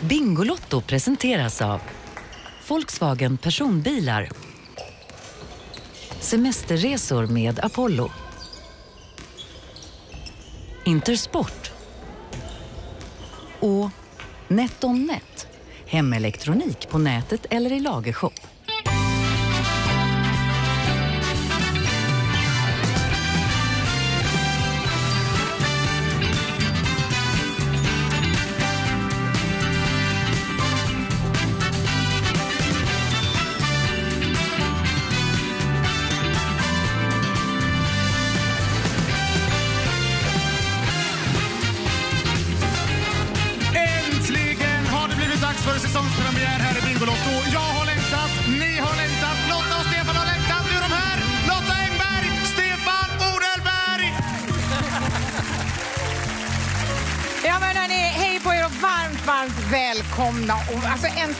Bingolotto presenteras av Volkswagen Personbilar. Semesterresor med Apollo. Intersport. Och NetOnNet, hemelektronik på nätet eller i lagershop.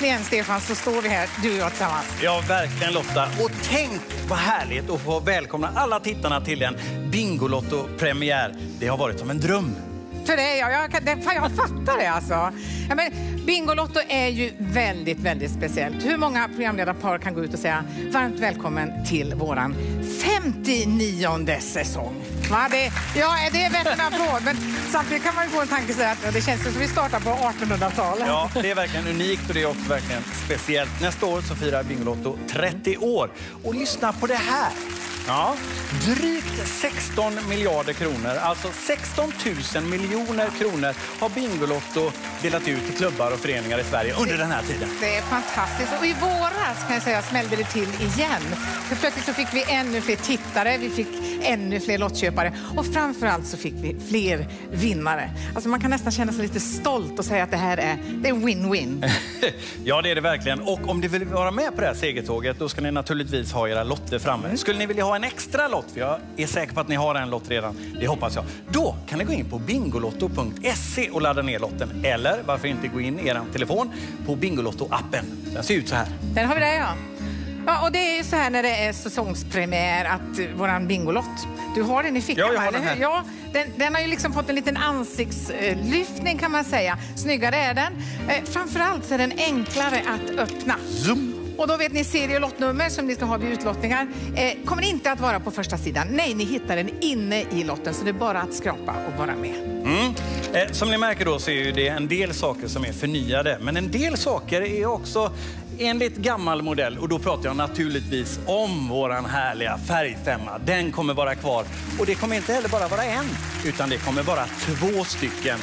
Äntligen Stefan så står vi här, du och jag tillsammans. Ja, verkligen Lotta. Och tänk vad härligt att få välkomna alla tittarna till en Bingolotto-premiär. Det har varit som en dröm. För det, jag, jag, fan, jag fattar det alltså. Ja, men, Bingolotto är ju väldigt, väldigt speciellt. Hur många programledarpar kan gå ut och säga varmt välkommen till våran 59 säsong? Va? Det, ja, det är värt en applåd, men samtidigt kan man ju få en tanke så att ja, det känns som att vi startar på 1800-talet. Ja, det är verkligen unikt och det är också verkligen speciellt. Nästa år så firar Bingolotto 30 år. Och lyssna på det här. Ja, drygt 16 miljarder kronor, alltså 16 000 miljoner kronor har Bingolotto delat ut till klubbar och föreningar i Sverige under den här tiden. Det är fantastiskt. Och i våras kan jag säga smällde det till igen. För plötsligt så fick vi ännu fler tittare, vi fick ännu fler lottköpare och framförallt så fick vi fler vinnare. Alltså man kan nästan känna sig lite stolt och säga att det här är det är win-win. Ja, det är det verkligen. Och om ni vill vara med på det här segertåget, då ska ni naturligtvis ha era lotter framme. Skulle ni vilja ha en extra lott, för jag är säker på att ni har en lott redan, det hoppas jag. Då kan ni gå in på bingolotto.se och ladda ner lotten. Eller varför inte gå in i er telefon på Bingolotto-appen. Den ser ut så här. Den har vi där ja. Ja, och det är ju så här när det är säsongspremiär att våran Bingolott, du har den i fickan Ja, jag har den här. Ja, den, den har ju liksom fått en liten ansiktslyftning kan man säga. Snyggare är den. Eh, framförallt så är den enklare att öppna. Zoom! Och då vet ni serie och lottnummer som ni ska ha vid utlottningar eh, kommer inte att vara på första sidan. Nej, ni hittar den inne i lotten så det är bara att skrapa och vara med. Mm. Eh, som ni märker då så är det en del saker som är förnyade. Men en del saker är också enligt gammal modell. Och då pratar jag naturligtvis om våran härliga färgfemma. Den kommer vara kvar. Och det kommer inte heller bara vara en, utan det kommer vara två stycken.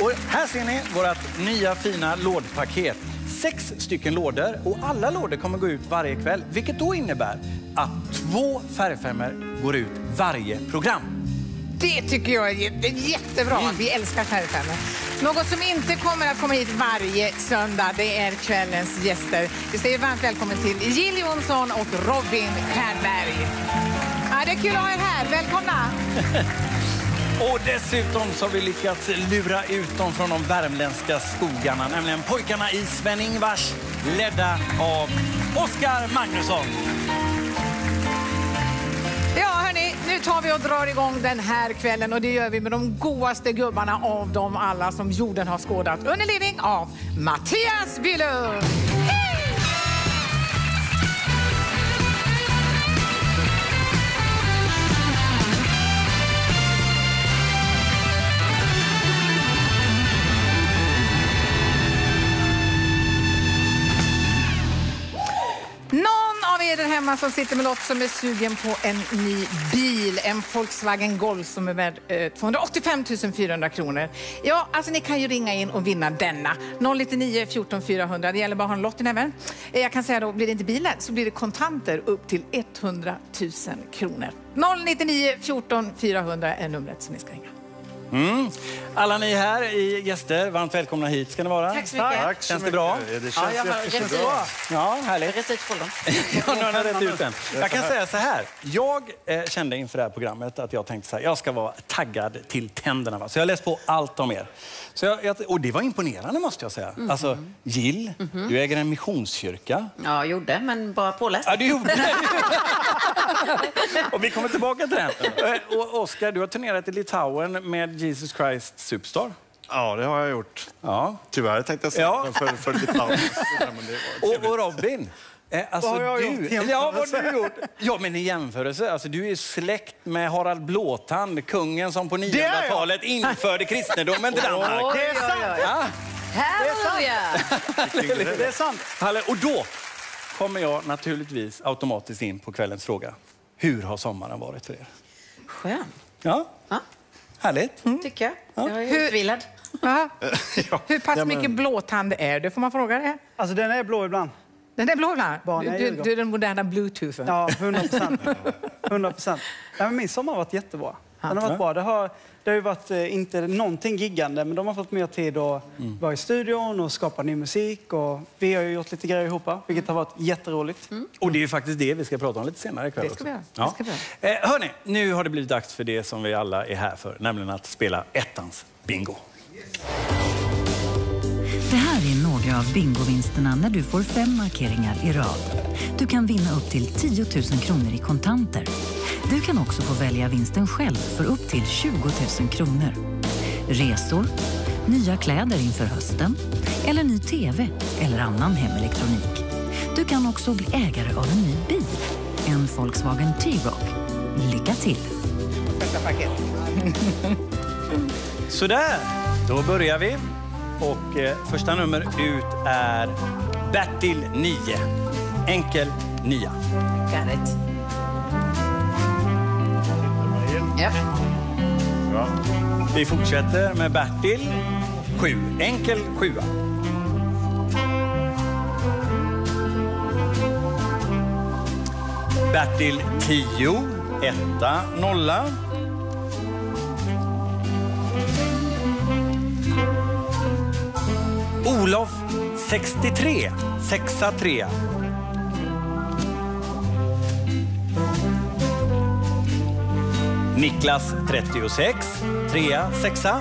Och här ser ni vårt nya fina lådpaket. Sex stycken lådor och alla lådor kommer gå ut varje kväll. Vilket då innebär att två färgfemmor går ut varje program. Det tycker jag är jä- jättebra. Vi älskar färgfemmor. Något som inte kommer att komma hit varje söndag, det är kvällens gäster. Vi säger varmt välkommen till Jill Johnson och Robin Stjernberg. Ja, det är kul att ha er här. Välkomna! Och dessutom så har vi lyckats lura ut dem från de värmländska skogarna, nämligen pojkarna i Sven-Ingvars, ledda av Oskar Magnusson. Ja, hörni, nu tar vi och drar igång den här kvällen och det gör vi med de godaste gubbarna av dem alla som jorden har skådat under ledning av Mattias Bylund. Hemma som sitter med lott som är sugen på en ny bil, en Volkswagen Golf som är värd eh, 285 400 kronor. Ja, alltså ni kan ju ringa in och vinna denna. 099 14 400. Det gäller bara att ha en lott i näven. Eh, Jag kan säga då, blir det inte bilen så blir det kontanter upp till 100 000 kronor. 099 14 400 är numret som ni ska ringa. Mm. Alla ni här i gäster, varmt välkomna hit ska ni vara. Tack så mycket. Tack så Känns det mycket. bra? Det känns Ja, jättebra. Ja, härligt. Rätt ut folden. Ja, nu har ni rätt ut den. Jag kan säga så här. Jag eh, kände inför det här programmet att jag tänkte så här, jag ska vara taggad till tänderna. Va? Så jag har läst på allt om er. Så jag, jag, och det var imponerande måste jag säga. Alltså, Jill, du äger en missionskyrka. Ja, gjorde, men bara påläst. Ja, du gjorde det. och vi kommer tillbaka till den. Eh, Och Oskar, du har turnerat i Litauen med Jesus Christ Superstar. Ja, det har jag gjort. Ja. Tyvärr tänkte jag säga, Ja. för, för det var Och, och Robin? Eh, alltså Vad har jag du, gjort? Ja, vad har du gjort? Ja, men i jämförelse. Alltså, du är släkt med Harald Blåtand, kungen som på är jag. 900-talet införde kristendomen till Danmark. Det är sant! Ja. Halleluja! Det är sant. Och då kommer jag naturligtvis automatiskt in på kvällens fråga. Hur har sommaren varit för er? Skön, Ja, Ja. härligt. tycker jag. Jag är Hur- utvilad. Ja. Hur pass Ja, men- mycket blåtand är du? Får man fråga det? Alltså den är blå ibland. Den är blå ibland? Barn Du, är du, är den moderna bluetoothen. Ja, 100 procent. 100 procent. Min sommar har varit jättebra. Den har varit bra. Det har, det har ju varit eh, inte någonting giggande, men de har fått mer tid att vara i studion och skapa ny musik. Och vi har ju gjort lite grejer ihop, vilket har varit jätteroligt. Och det är ju faktiskt det vi ska prata om lite senare ikväll. Det ska vi göra. Ja. Det ska vi Eh, hörni, nu har det blivit dags för det som vi alla är här för, nämligen att spela ettans bingo. Det här är några av bingovinsterna när du får fem markeringar i rad. Du kan vinna upp till 10 000 kronor i kontanter. Du kan också få välja vinsten själv för upp till 20 000 kronor. Resor, nya kläder inför hösten eller ny TV eller annan hemelektronik. Du kan också bli ägare av en ny bil, en Volkswagen T-Roc. Lycka till! Första paket. Sådär, då börjar vi. Och eh, första nummer ut är Bertil 9. Enkel 9. Got it. Ja. bra. Vi fortsätter med Bertil 7. Enkel 7. Bertil 10. Etta 0. Olof 63. Sexa trea. Niklas 36. Trea, sexa.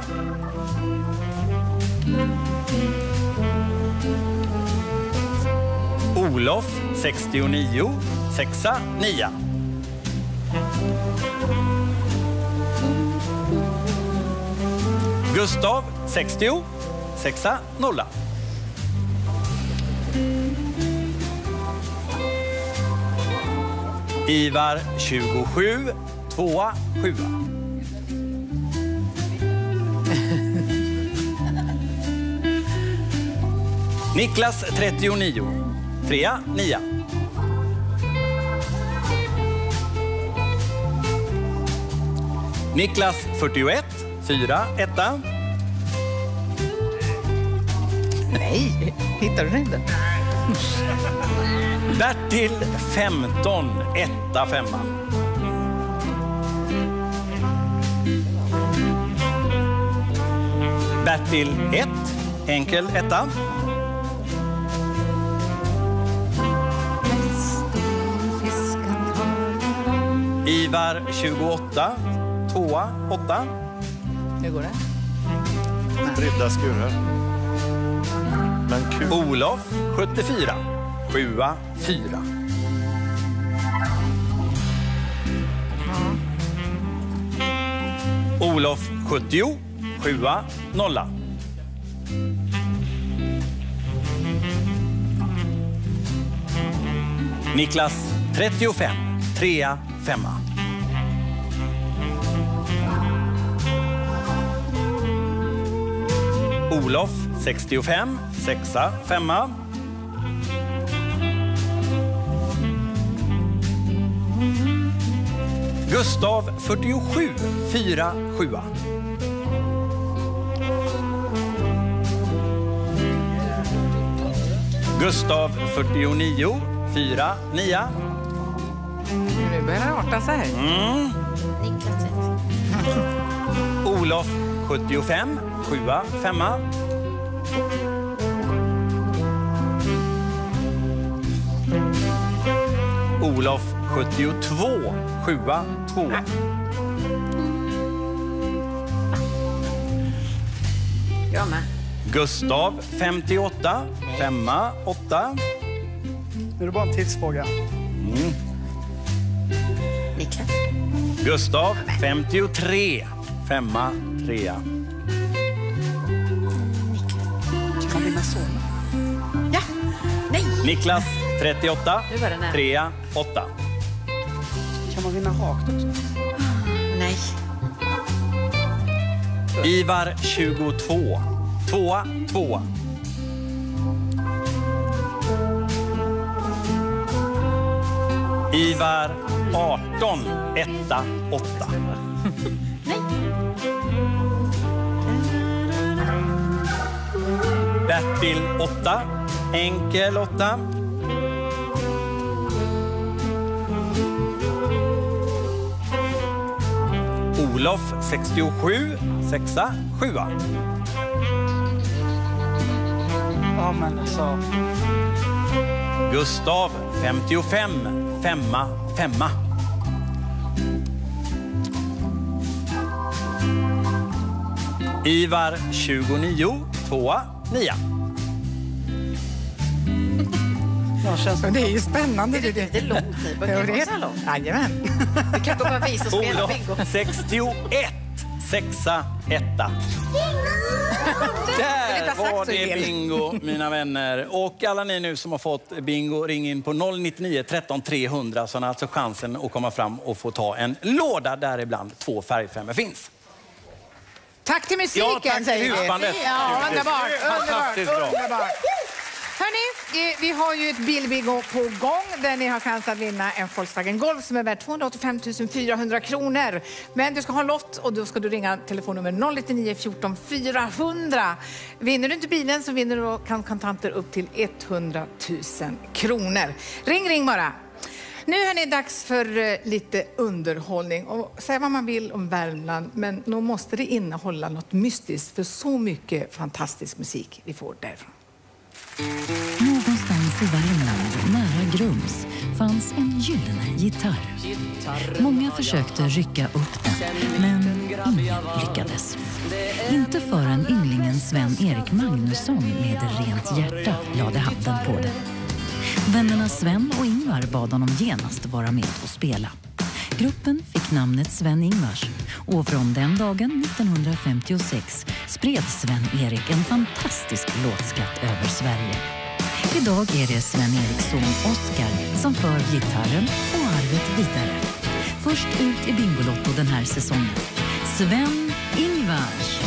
Olof 69. Sexa, nia. Gustav 60. Sexa, nolla. Ivar 27. Tvåa, sjua. Niklas 39. Trea, nia. Niklas 41. Fyra, etta. Nej, hittar du den inte? Bertil 15. Etta, femma. Bertil 1. Enkel etta. Ivar 28. Tvåa, åtta. Hur går det? Spridda skurar. Men kul. Olof 74. Sjua, fyra. Olof 70. Sjua, nolla. Niklas 35. Trea, femma. Olof 65. Sexa, femma. Gustav 47, 4, 7. Gustav 49, 4, 9. Nu börjar det arta sig. Niklas 30. Olof 75, 7, 5. Olof 72, 7, 2. Jag med. Gustav 58, 5, 8. Nu är det bara en tidsfråga. Niklas. Gustav 53, 5, 3. vinna så. Ja. Nej. Niklas 38, Nu var vinna rakt också? Nej. Ivar 22, 2, 2. Ivar 18, 1, 8. Bertil 8, enkel 8. Olof 67, 6, 7. Ja, men alltså. Gustav 55, 5, 5. Ivar 29, 2, 9. Ja, känns Men Det är ju spännande. Det är lite Ja, det är- så långt? Jajamän. Det kanske bara vi som spelar Olof bingo. 61, 6, 1. Vill Där var det bingo, mina vänner. Och alla ni nu som har fått bingo, ring in på 099 13 300 så har ni alltså chansen att komma fram och få ta en låda däribland två färgfemmor finns. Tack till musiken, Ja, tack till säger vi. Ja, underbart. Underbart. Underbart. Hörni, eh, vi har ju ett bilbingo på gång där ni har chans att vinna en Volkswagen Golf som är värd 285 400 kronor. Men du ska ha en lott och då ska du ringa telefonnummer 099 14 400. Vinner du inte bilen så vinner du kan kontanter upp till 100 000 kronor. Ring, ring bara. Nu är det dags för eh, lite underhållning. Och säga vad man vill om Värmland, men nog måste det innehålla något mystiskt för så mycket fantastisk musik vi får därifrån. Någonstans i Värmland, nära Grums, fanns en gyllene gitarr. Många försökte rycka upp den, men ingen lyckades. Inte förrän ynglingen Sven-Erik Magnusson med rent hjärta lade handen på den. Vännerna Sven och Ingvar bad honom genast vara med och spela. Gruppen fick namnet Sven-Ingvars och från den dagen 1956 spred Sven-Erik en fantastisk låtskatt över Sverige. Idag är det Sven-Eriks son Oskar som för gitarren och arvet vidare. Först ut i Bingolotto den här säsongen. Sven-Ingvars.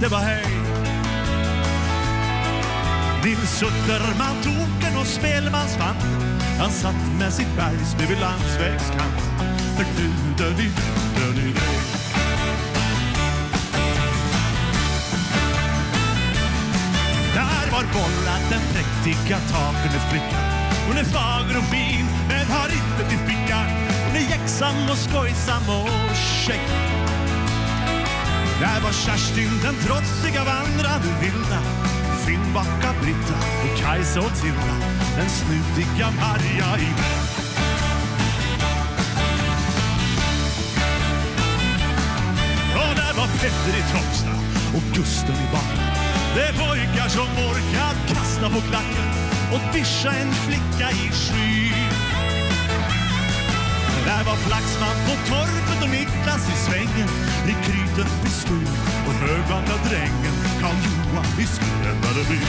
Det var hej. Nils Utterman, token och spelmansband. Han satt med sitt bergs vid landsvägskant För nu dör vi, dör ni dig. Där var bollat den präktiga taken flicka Hon är fager och fin men har inte till ficka Hon är jäcksam och skojsam och käck där var Kerstin den trotsiga vandrade vilda Finnbacka Britta och Kajsa och Tilda Den snutiga Marja i Och där var Petter i Trångsta och Gusten i Bara Det är pojkar som orkar kasta på klacken och discha en flicka i skyn. Var Flaxman på torpet och Niklas i svängen. I bestod pistol och högvandradrängen Karl-Johan i Skräddareby.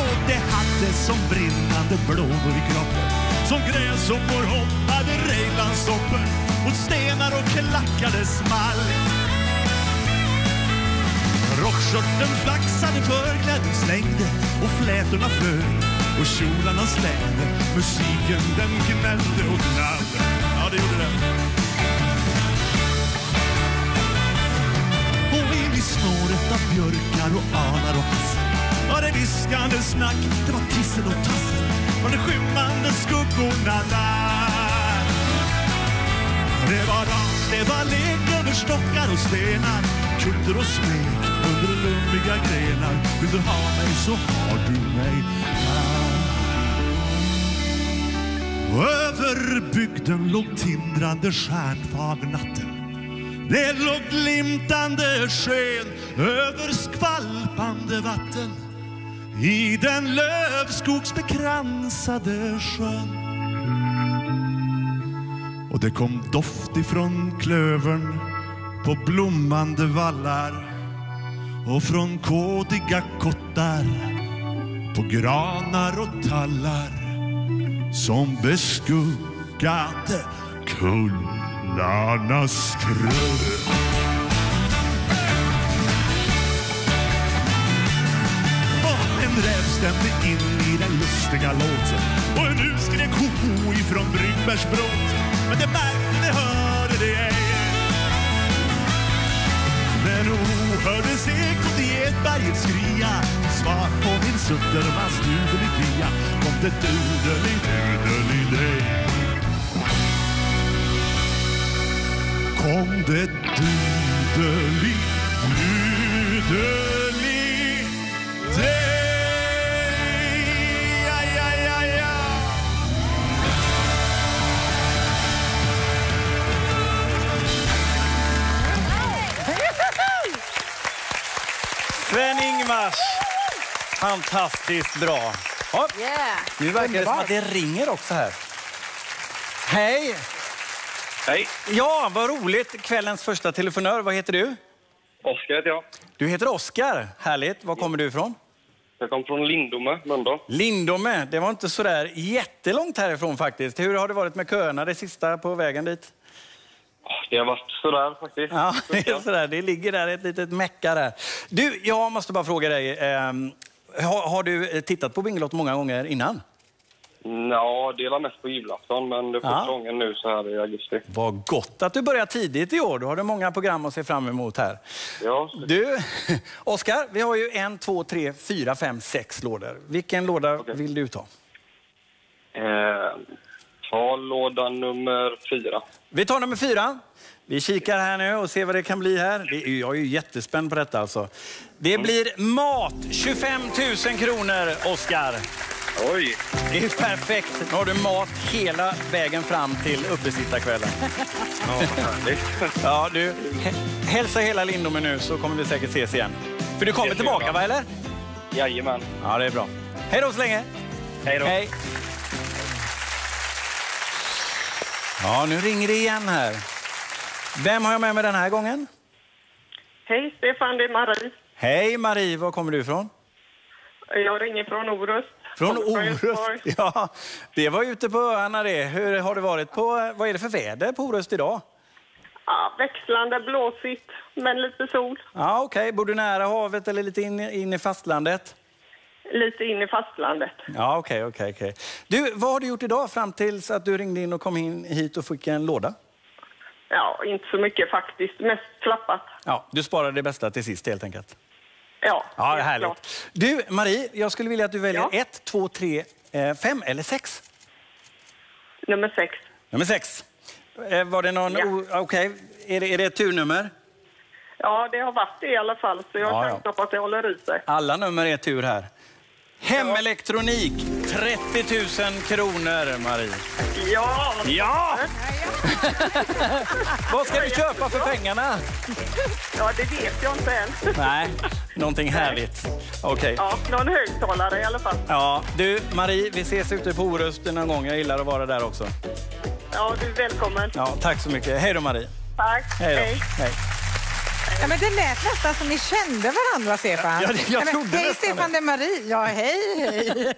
Och det hade som brinnande blommor i kroppen Som gräs och hoppade Rejlandssoppen Mot stenar och klackade small. Rockskörten flaxade, förkläden slängde och flätorna flög och kjolarna slängde Musiken den gnällde och gnällde. Ja, det gjorde den. Och in i snåret av björkar och anar och hassel var det viskande snack, det var tissel och tassel och de skymmande skuggorna där. Det var dans, det var lek över stockar och stenar kutter och smek under lummiga grenar Vill du ha mig så har du mig här och över bygden låg tindrande stjärnfag natten. Det låg glimtande sken över skvalpande vatten i den lövskogsbekransade sjön. Och det kom doft ifrån klövern på blommande vallar och från kådiga kottar på granar och tallar som beskuggade kullarnas krön. Och en räv stämde in i den lustiga låten och en hus skrek ho ifrån Brynbergsbråt. Men det märkte det hörde det ej. Hördes ekot i Edberget skria? Svar på min Suttermans dudelidia kom det dudeli dudeli Kom det dudeli Sven-Ingvars. Fantastiskt bra. Ja, Yeah. nu verkar det som att det ringer också här. Hej! Hej, Ja, vad roligt. Kvällens första telefonör. Vad heter du? Oskar heter jag. Du heter Oskar. Härligt. Var kommer du ifrån? Jag kom från Lindome, Mölndal. Lindome. Det var inte så där jättelångt härifrån faktiskt. Hur har det varit med köerna det sista på vägen dit? Det har varit sådär faktiskt. Ja, det, är sådär. det ligger där ett litet mecka där. Du, jag måste bara fråga dig. ehm, har, har du tittat på Bingolotto många gånger innan? Ja, det är mest på julafton, men det är första gången nu så här i augusti. Vad gott att du börjar tidigt i år. Då har du många program att se fram emot här. Ja, Du, Oskar, vi har ju en, två, tre, fyra, fem, sex lådor. Vilken låda Okej. vill du ta? eh, ta låda nummer fyra. Vi tar nummer fyra. Vi kikar här nu och ser vad det kan bli här. Jag är ju jättespänd på detta alltså. Det blir mat, 25 000 kronor, Oskar. Oj! Det är perfekt. Nu har du mat hela vägen fram till uppesittarkvällen. Ja. Ja, du, hä- hälsa hela Lindome nu så kommer vi säkert ses igen. För du kommer tillbaka va, eller? Jajamän. Ja, det är bra. Hej då så länge. Hej då. Hej. Ja, nu ringer det igen här. Vem har jag med mig den här gången? Hej Stefan, det är Marie. Hej Marie, var kommer du ifrån? Jag ringer från Orust. Från. Orust. Ja, det var ute på öarna det. Hur har det varit på, vad är det för väder på Orust idag? Ja, växlande, blåsigt, men lite sol. Ja, okej. Bor du nära havet eller lite in, in i fastlandet? Lite in i fastlandet. Ja, okej, okej, okej. Du, vad har du gjort idag fram tills att du ringde in och kom in hit och fick en låda? Ja, inte så mycket faktiskt. Mest slappat. Ja, du sparade det bästa till sist helt enkelt. Ja, Ja, härligt. klart. Du, Marie, jag skulle vilja att du väljer Ja. ett, två, tre, eh, fem eller sex. Nummer sex. Nummer sex. Eh, var det någon... Ja. Okej, är, det, är det ett turnummer? Ja, det har varit det i alla fall, så jag Ja, ja. att det håller i sig. Alla nummer är tur här. Hemelektronik, 30 000 kronor, Marie. Ja! Ja! Vad ska du köpa för pengarna? Ja, det vet jag inte än. Nej, någonting härligt. Okej. Ja, någon högtalare i alla fall. Ja, du, Marie, vi ses ute på Orust någon gång. Jag gillar att vara där också. Ja, du är välkommen. Ja, tack så mycket. Hej då, Marie. Tack. Hej då. Hej. Ja, men det lät nästan som ni kände varandra, Stefan. Ja, det- jag Nej, men, hej, Stefan, det är Marie. Ja, hej, hej.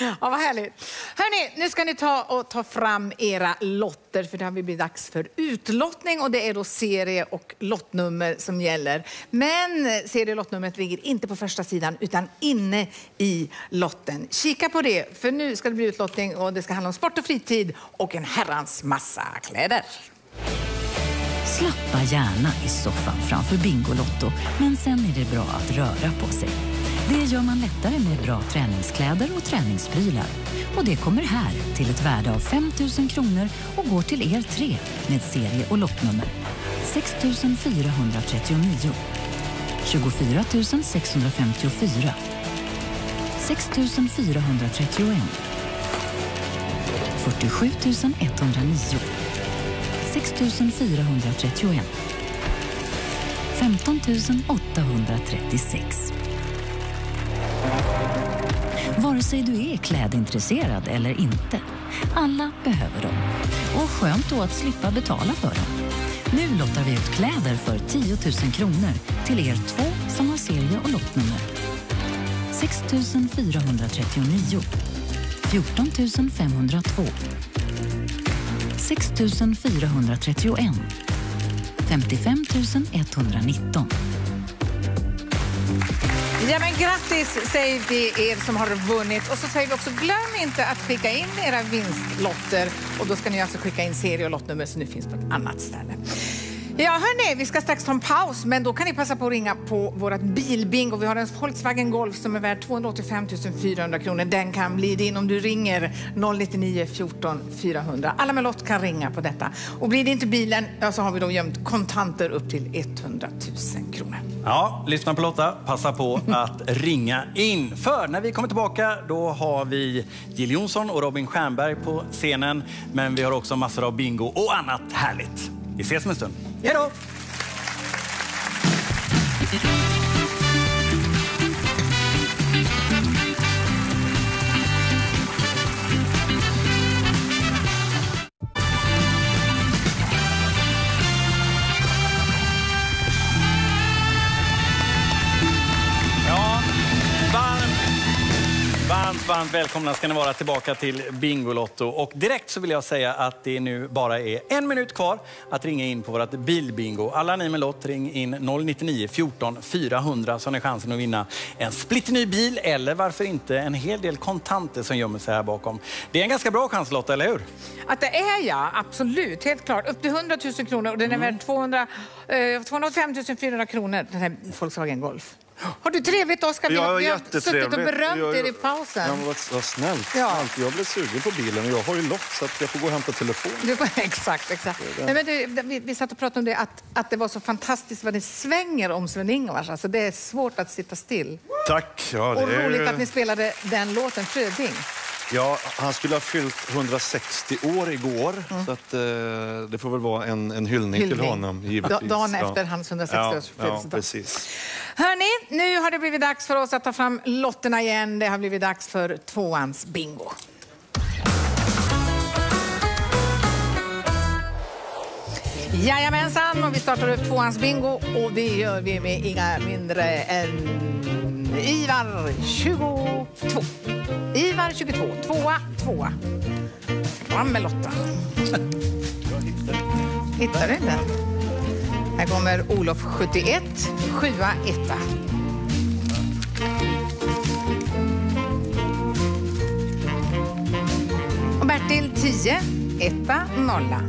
ja, vad härligt. Hörni, nu ska ni ta och ta fram era lotter, för det har blivit dags för utlottning och det är då serie och lottnummer som gäller. Men serie och lottnumret ligger inte på första sidan utan inne i lotten. Kika på det, för nu ska det bli utlottning och det ska handla om sport och fritid och en herrans massa kläder. Slappa gärna i soffan framför Bingolotto, men sen är det bra att röra på sig. Det gör man lättare med bra träningskläder och träningsprylar. Och det kommer här till ett värde av 5 000 kronor och går till er tre med serie och lottnummer. 6 439 24 654 6 431 47 109. 6 431. 15 836. Vare sig du är klädintresserad eller inte. Alla behöver dem. Och skönt då att slippa betala för dem. Nu lottar vi ut kläder för 10 000 kronor till er två som har serie och lottnummer. 6 439. 14 502. 6 431. 55 119. Ja, men grattis säger vi er som har vunnit. Och så säger vi också, glöm inte att skicka in era vinstlotter. Och då ska ni alltså skicka in serie och lottnummer så nu finns på ett annat ställe. Ja, hörni, vi ska strax ta en paus, men då kan ni passa på att ringa på vårt bilbingo. Vi har en Volkswagen Golf som är värd 285 400 kronor. Den kan bli din om du ringer 099 14 400. Alla med lott kan ringa på detta. Och blir det inte bilen, ja, så har vi då gömt kontanter upp till 100 000 kronor. Ja, lyssna på Lotta. Passa på att ringa in. För när vi kommer tillbaka då har vi Jill Johnson och Robin Stjernberg på scenen. Men vi har också massor av bingo och annat härligt. Vi ses om en stund. Hej då! Välkomna ska ni vara tillbaka till Bingolotto. Och direkt så vill jag säga att det nu bara är en minut kvar att ringa in på vårt bilbingo. Alla ni med lott, ring in 099 14 400 så har ni chansen att vinna en splitterny bil eller varför inte en hel del kontanter som gömmer sig här bakom. Det är en ganska bra chans Lotta, eller hur? Att det är jag, absolut. Helt klart. Upp till 100 000 kronor och den är värd 200, eh, 285 400 kronor, den här Volkswagen Golf. Har du trevligt Oskar? Vi, har- vi har suttit och berömt Jag- er i pausen. Ja, vad, vad snällt. Ja. snällt. Jag blev sugen på bilen och jag har ju lott så att jag får gå och hämta telefon. Du, exakt, exakt. Nej, men du, vi, vi satt och pratade om det, att, att det var så fantastiskt vad det svänger om Sven-Ingvars. Alltså, det är svårt att sitta still. Tack. Ja, Och är, roligt att ni spelade den låten, Fröding. Ja, han skulle ha fyllt 160 år igår. Mm. Så att, eh, det får väl vara en, en hyllning, till Hyllning. honom. Givetvis. Da- dagen ja. efter hans 160 ja, Ja. Hörni, nu har det blivit dags för oss att ta fram lotterna igen. Det har blivit dags för tvåans bingo. Jajamensan, och vi startar upp tvåans bingo och det gör vi med inga mindre än Ivar 22. Ivar 22, tvåa, tvåa. Fram med Lotta. Hittar du inte? Här kommer Olof 71, sjua, etta. Och Bertil 10, etta, nolla.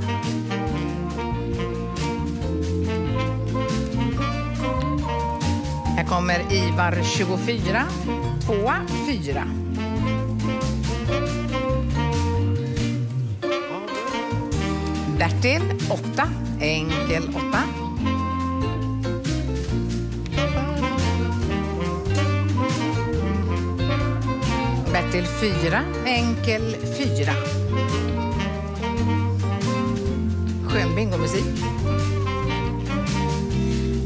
Här kommer Ivar 24, tvåa, fyra. Bertil 8, enkel 8. Bertil 4, enkel 4. Skön bingomusik.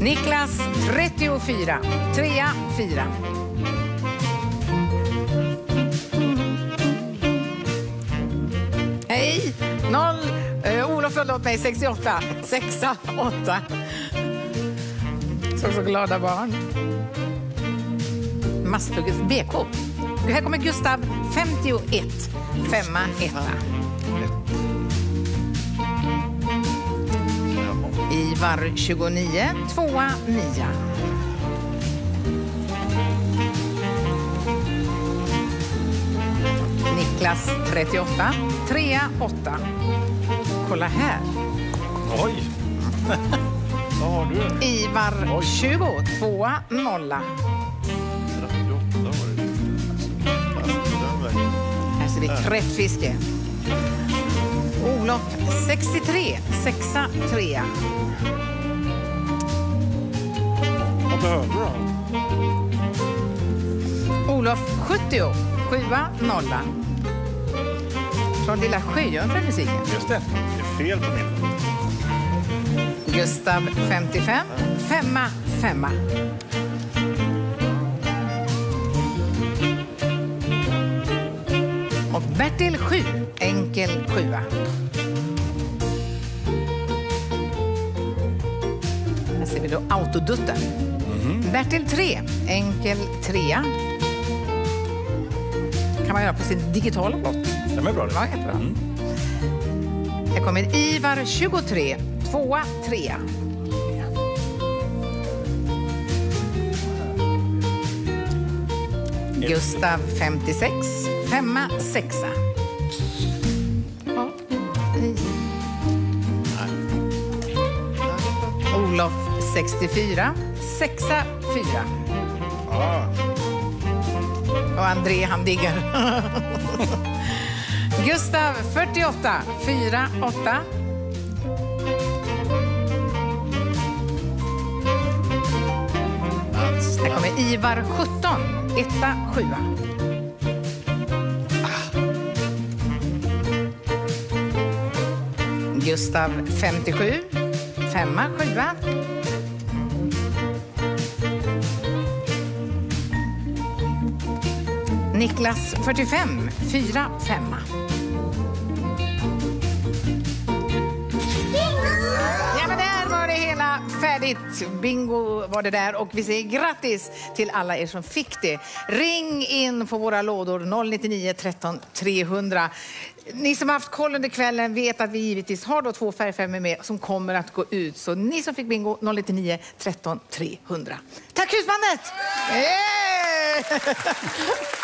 Niklas 34, trea, fyra. Hej! Noll. Eh, Olof, förlåt mig, 68. Sexa, åtta. Så, så glada barn. Masthuggens BK. Här kommer Gustav, 51. Femma, etta. Ivar, 29. Tvåa, nia. Niklas, 38. Trea, åtta. Kolla här. Oj! Vad har du? Ivar, 20. Tvåa, nolla. 38 var det. Den vägen. Här ser vi kräftfiske. Olof 63, sexa, trea. Vad behöver du då? Olof 70, sjua, nolla. från Lilla Sjöjungfrun-musiken. Just det. Det är fel på min. Gustav 55, femma, femma. Och Bertil 7, enkel sjua. Då autodutten. Bertil 3, enkel trea. kan man göra på sin digitala lott. Stämmer bra det. Ja, jättebra. Här kommer Ivar 23, tvåa, trea. Gustav 56, femma, sexa. Olof 64, sexa, fyra. Och André han diggar. Gustav 48, 4, 8. Här kommer Ivar 17, 1, 7. Gustav 57, 5, 7. Niklas 45, 4, 5. Ja, men där var det hela färdigt. Bingo var det där och vi säger grattis till alla er som fick det. Ring in på våra lådor 099 13 300. Ni som har haft koll under kvällen vet att vi givetvis har då två färgfemmor med som kommer att gå ut. Så ni som fick bingo 099 13 300. Tack husbandet! Yeah!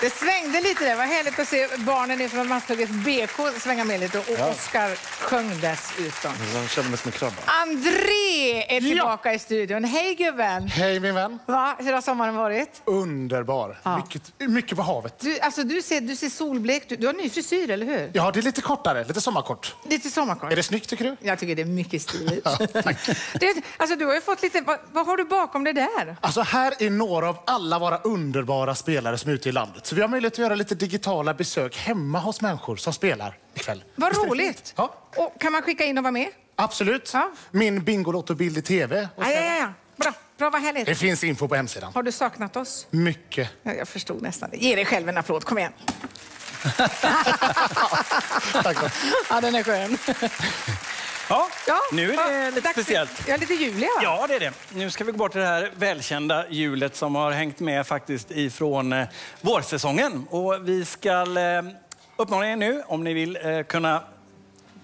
Det svängde lite där. Vad härligt att se barnen från Masthuggets BK svänga med lite. Och Oskar sjöng dessutom. Jag känner mig som en krabba. André är tillbaka i studion. Hej gubben! Hej min vän. Va? Hur har sommaren varit? Underbar. Mycket, mycket på havet. Du, alltså, du, ser, du ser solblek Du, du har ny frisyr, eller hur? Ja, det är lite kortare, lite sommarkort. Lite sommarkort. Är det snyggt tycker du? Jag tycker det är mycket stiligt. det, alltså, du har ju fått lite... Vad, vad har du bakom det där? Alltså här är några av alla våra underbara spelare som är ute i landet. Så vi har möjlighet att göra lite digitala besök hemma hos människor som spelar ikväll. Vad Visst är det roligt! fint? Ja, Och kan man skicka in och vara med? absolut. Ja. Min Bingolotto-bild i tv. Och Ja, ja, ja. Bra, bra vad härligt. Det finns info på hemsidan. Har du saknat oss? Mycket. Ja, jag förstod nästan det. Ge dig själv en applåd, kom igen. ja, den är skön. Ja, Ja, nu är det ja, lite dags speciellt. Ja, lite Julia va? Ja, det är det. Nu ska vi gå bort till det här välkända hjulet som har hängt med faktiskt ifrån eh, vårsäsongen. Och vi ska eh, uppmana er nu, om ni vill eh, kunna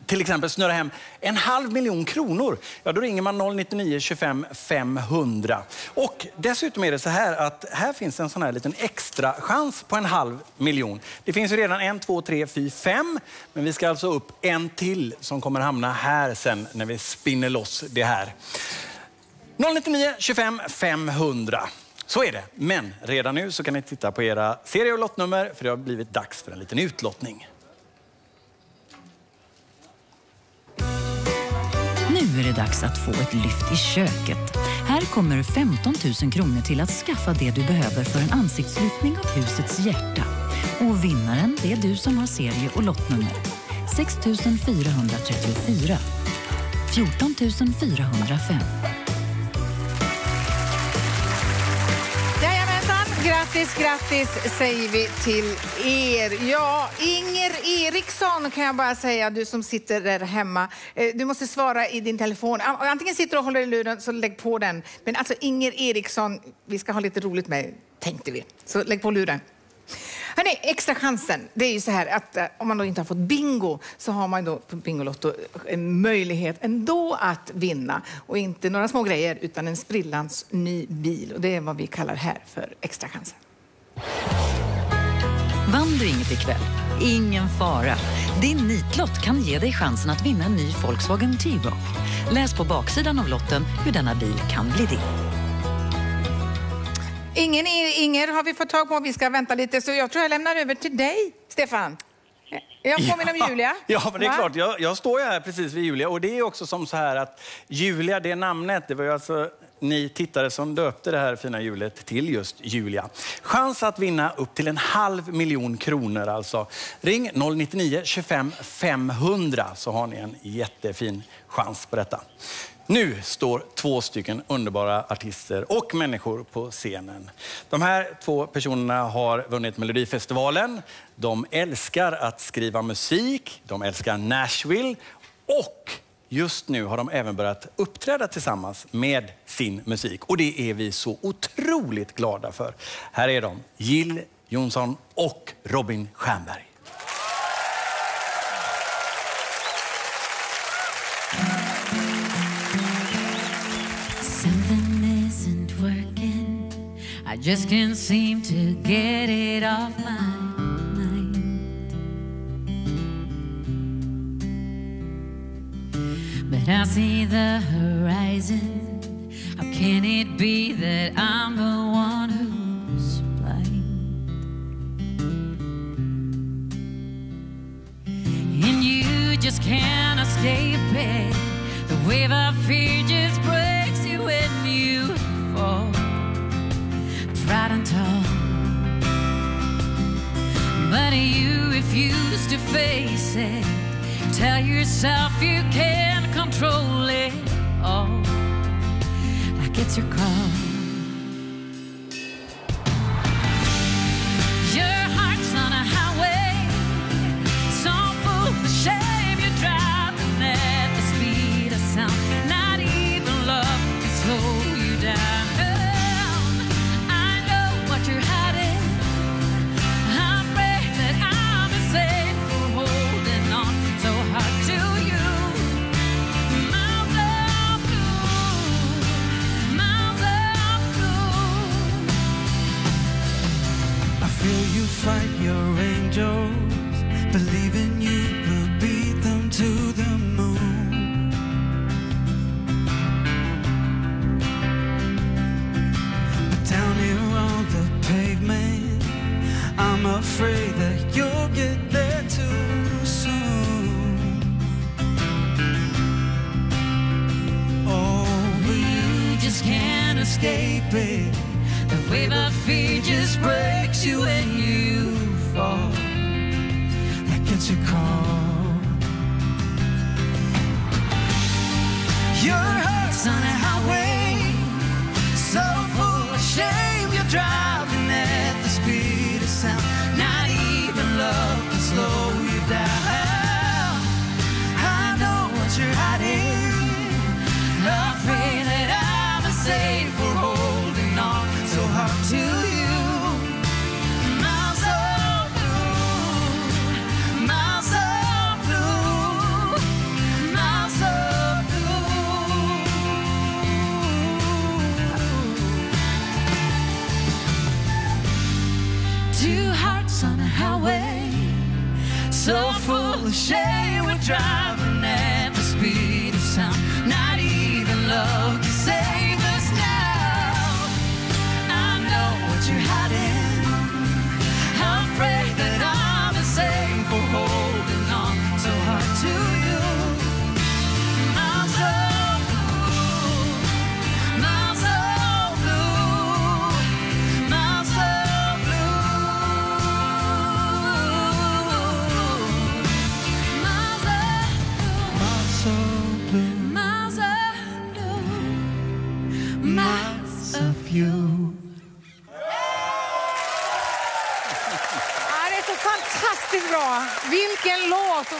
till exempel snurra hem en halv miljon kronor, ja då ringer man 099 25 500. Och dessutom är det så här att här finns en sån här liten extra chans på en halv miljon. Det finns ju redan en, två, tre, fyra, fem. Men vi ska alltså upp en till som kommer hamna här sen när vi spinner loss det här. 099 25 500. Så är det. Men redan nu så kan ni titta på era serie och lottnummer för det har blivit dags för en liten utlottning. Nu är det dags att få ett lyft i köket. Här kommer 15 000 kronor till att skaffa det du behöver för en ansiktslyftning av husets hjärta. Och vinnaren, det är du som har serie och lottnummer. 6 434. 14 405. Grattis, grattis säger vi till er. Ja, Inger Eriksson kan jag bara säga, du som sitter där hemma. Eh, du måste svara i din telefon. Antingen sitter du och håller i luren, så lägg på den. Men alltså Inger Eriksson, vi ska ha lite roligt med, tänkte vi. Så lägg på luren. Hörrni, extra chansen. Det är ju så här att eh, om man då inte har fått bingo så har man då på Bingolotto eh, en möjlighet ändå att vinna. Och inte några små grejer utan en sprillans ny bil. Och det är vad vi kallar här för extra chansen. Vann du inget ikväll? Ingen fara. Din nitlott kan ge dig chansen att vinna en ny Volkswagen T-Roc. Läs på baksidan av lotten hur denna bil kan bli din. Ingen, Inger har vi fått tag på. Vi ska vänta lite. Så jag tror jag lämnar över till dig, Stefan. Jag påminner om Julia. Ja, men det är Va? klart. Jag, jag står ju här precis vid Julia och det är också som så här att Julia, det namnet, det var ju alltså ni tittare som döpte det här fina hjulet till just Julia. Chans att vinna upp till en halv miljon kronor alltså. Ring 099 25 500 så har ni en jättefin chans på detta. Nu står två stycken underbara artister och människor på scenen. De här två personerna har vunnit Melodifestivalen. De älskar att skriva musik, de älskar Nashville och just nu har de även börjat uppträda tillsammans med sin musik. Och det är vi så otroligt glada för. Här är de, Jill Johnson och Robin Stjernberg. Just can't seem to get it off my mind. But I see the horizon. How can it be that I'm the one who's blind? And you just can't escape it. The wave of fear just breaks to face it. Tell yourself you can't control it all. Like it's your call.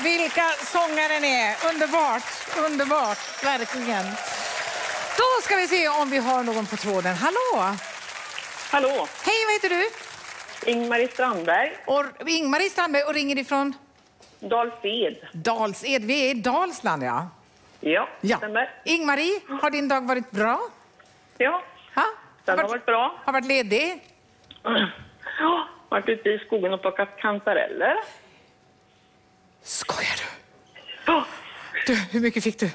Vilka sångare ni är. Underbart, underbart, verkligen. Då ska vi se om vi har någon på tråden. Hallå! Hallå! Hej, vad heter du? Ingmarie Strandberg. Och Ingmarie Strandberg och ringer ifrån? Dals-Ed. Dals-Ed. Vi är i Dalsland, ja. Ja, Ja. stämmer. Ingmarie, har din dag varit bra? Ja, Ha? den har varit bra. Har varit ledig? Ja, varit ute i skogen och plockat kantareller. Skojar du? Ja. Du, hur mycket fick du?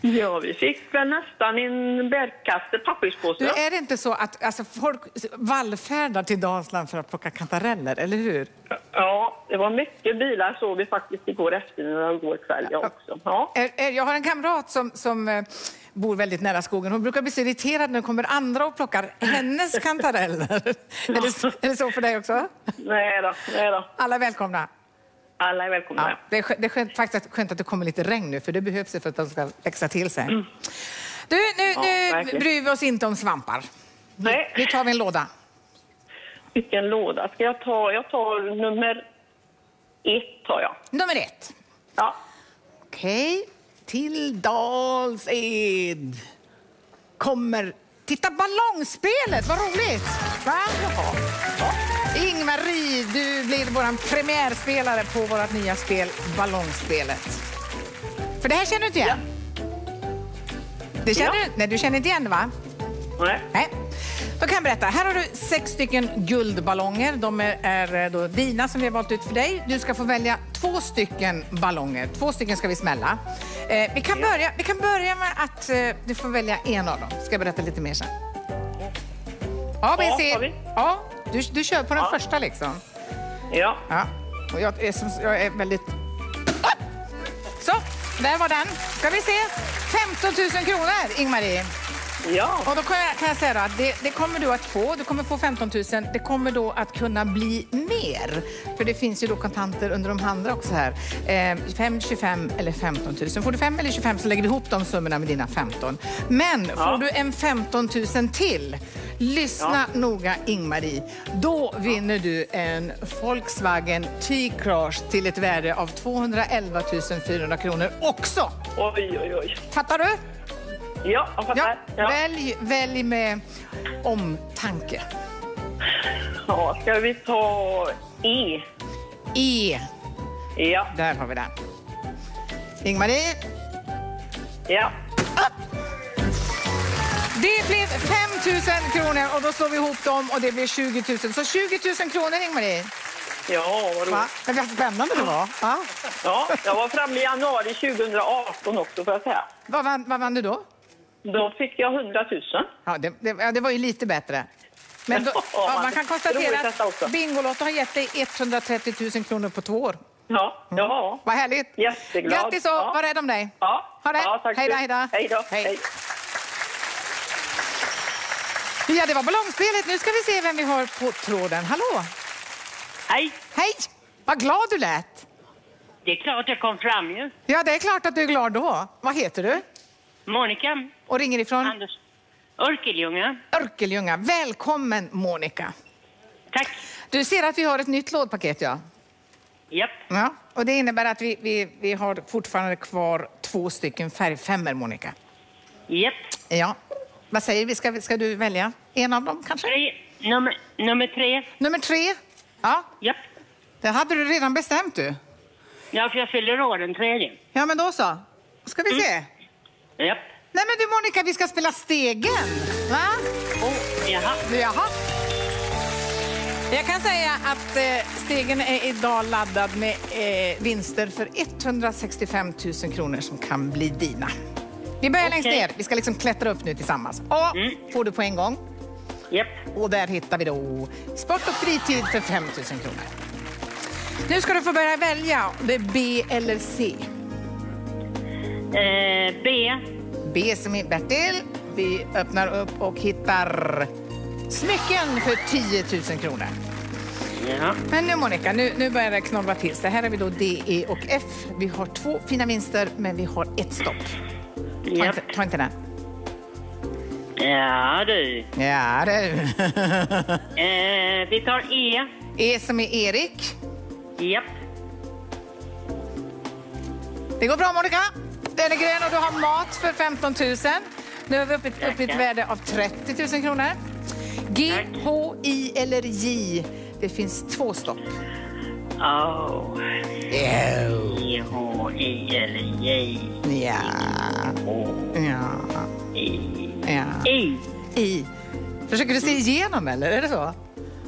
Ja, vi fick väl nästan en bärkasse papperspåse. Är det inte så att alltså, folk vallfärdar till Dalsland för att plocka kantareller, eller hur? Ja, det var mycket bilar såg vi faktiskt igår eftermiddag och igår kväll jag också. Ja. Jag har en kamrat som, som eh, bor väldigt nära skogen. Hon brukar bli så irriterad när det kommer andra och plockar hennes kantareller. är, det, så- är det så för dig också? Nej då, nej då. Alla är välkomna. Alla är välkomna. Ja, det är, det är skönt, faktiskt skönt att det kommer lite regn nu, för det behövs för att de ska växa till sig. Du, nu, Ja, nu verkligen. bryr vi oss inte om svampar. Nej. Nu tar vi en låda. Vilken låda ska jag ta? Jag tar nummer ett tar jag. Nummer ett. Ja. Okej, till Dals-Ed kommer... Titta, ballongspelet! Vad roligt! Va? Ja. Ingmarie, du blir vår premiärspelare på vårt nya spel Ballongspelet. För det här känner du inte igen? Det känner Ja. du? Nej, du känner inte igen det, va? Nej. Nej. Då kan jag berätta. Här har du sex stycken guldballonger. De är, är då dina som vi har valt ut för dig. Du ska få välja två stycken ballonger. Två stycken ska vi smälla. Eh, vi, kan börja, vi kan börja med att eh, du får välja en av dem. Ska jag berätta lite mer sen. A, B, Ja, C. vi. Du, du kör på den Ja. första liksom. Ja. Ja. Och jag, är, som, jag är väldigt... Så, där var den. Ska vi se. 15 000 kronor, Ingmarie. Ja. Och då kan jag, kan jag säga att det, det kommer du att få. Du kommer få 15 000. Det kommer då att kunna bli mer. För det finns ju då kontanter under de andra också här. Eh, 5, 25 eller 15 000. Får du 5 eller 25 så lägger du ihop de summorna med dina 15. Men får du en 15 000 till Lyssna noga Ingmarie. Då vinner du en Volkswagen T-Cross till ett värde av 211 400 kronor också. Oj, oj, oj. Fattar du? Ja, jag fattar. Ja. Välj, välj med omtanke. Ja, ska vi ta E? E. Ja. Där har vi den. Ingmarie. Ja. Det blev 5 000 kronor och då slår vi ihop dem och det blir 20 000. Så 20 000 kronor Ingmarie. Ja, vad Va? roligt. Men vad spännande det var. Ja. Ja, jag var framme i januari 2018 också får jag säga. Vad, vann, vad vann du då? Då fick jag 100 000. Ja, det, det, ja, det var ju lite bättre. Men då, Ja, man kan konstatera att Bingolotto har gett dig 130 000 kronor på två år. Ja, ja. Vad härligt. Jätteglad. Grattis och Ja. var rädd om dig. Ja, Ha det. ja. Hej då, hej då. Hej då. Hej. Hej. Ja, det var ballongspelet. Nu ska vi se vem vi har på tråden. Hallå! Hej! Hej! Vad glad du lät. Det är klart jag kom fram ju. Ja, det är klart att du är glad då. Vad heter du? Monica. Och ringer ifrån? Anders. Örkelljunga. Örkelljunga. Välkommen, Monica. Tack. Du ser att vi har ett nytt lådpaket, ja? Japp. Ja, och det innebär att vi, vi, vi har fortfarande kvar två stycken färgfemmor, Monica. Japp. Ja. Vad säger vi? Ska, ska du välja en av dem kanske? Tre. Nummer, nummer tre. Nummer tre? Ja. Japp. Det hade du redan bestämt du. Ja, för jag fyller år den tredje. Ja, men då så. Ska vi se. Japp. Nej men du Monica, vi ska spela Stegen. Va? Oh, jaha. Jaha. Jag kan säga att eh, Stegen är idag laddad med eh, vinster för 165 000 kronor som kan bli dina. Vi börjar längst Okej. ner. Vi ska liksom klättra upp nu tillsammans. A får du på en gång. Japp. Och där hittar vi då sport och fritid för 5 000 kronor. Nu ska du få börja välja. Det är B eller C. Eh, B. B som är Bertil. Vi öppnar upp och hittar smycken för 10 000 kronor. Ja. Men nu Monica, nu, nu börjar det knorra till sig. Här har vi då D, E och F. Vi har två fina vinster, men vi har ett stopp. Ta, Japp. inte, ta inte den. Ja, du. Ja du. Eh, vi tar E. E som är Erik. Japp. Det går bra Monica. Grön och du har mat för 15 000. Nu är vi uppe, uppe i ett Tackar. värde av 30 000 kronor. G, H, I eller J. Det finns två stopp. Oh. E, H, I, L, J. Ja. Ja. I. Ja. I. I. Försöker du se igenom eller? Är det så?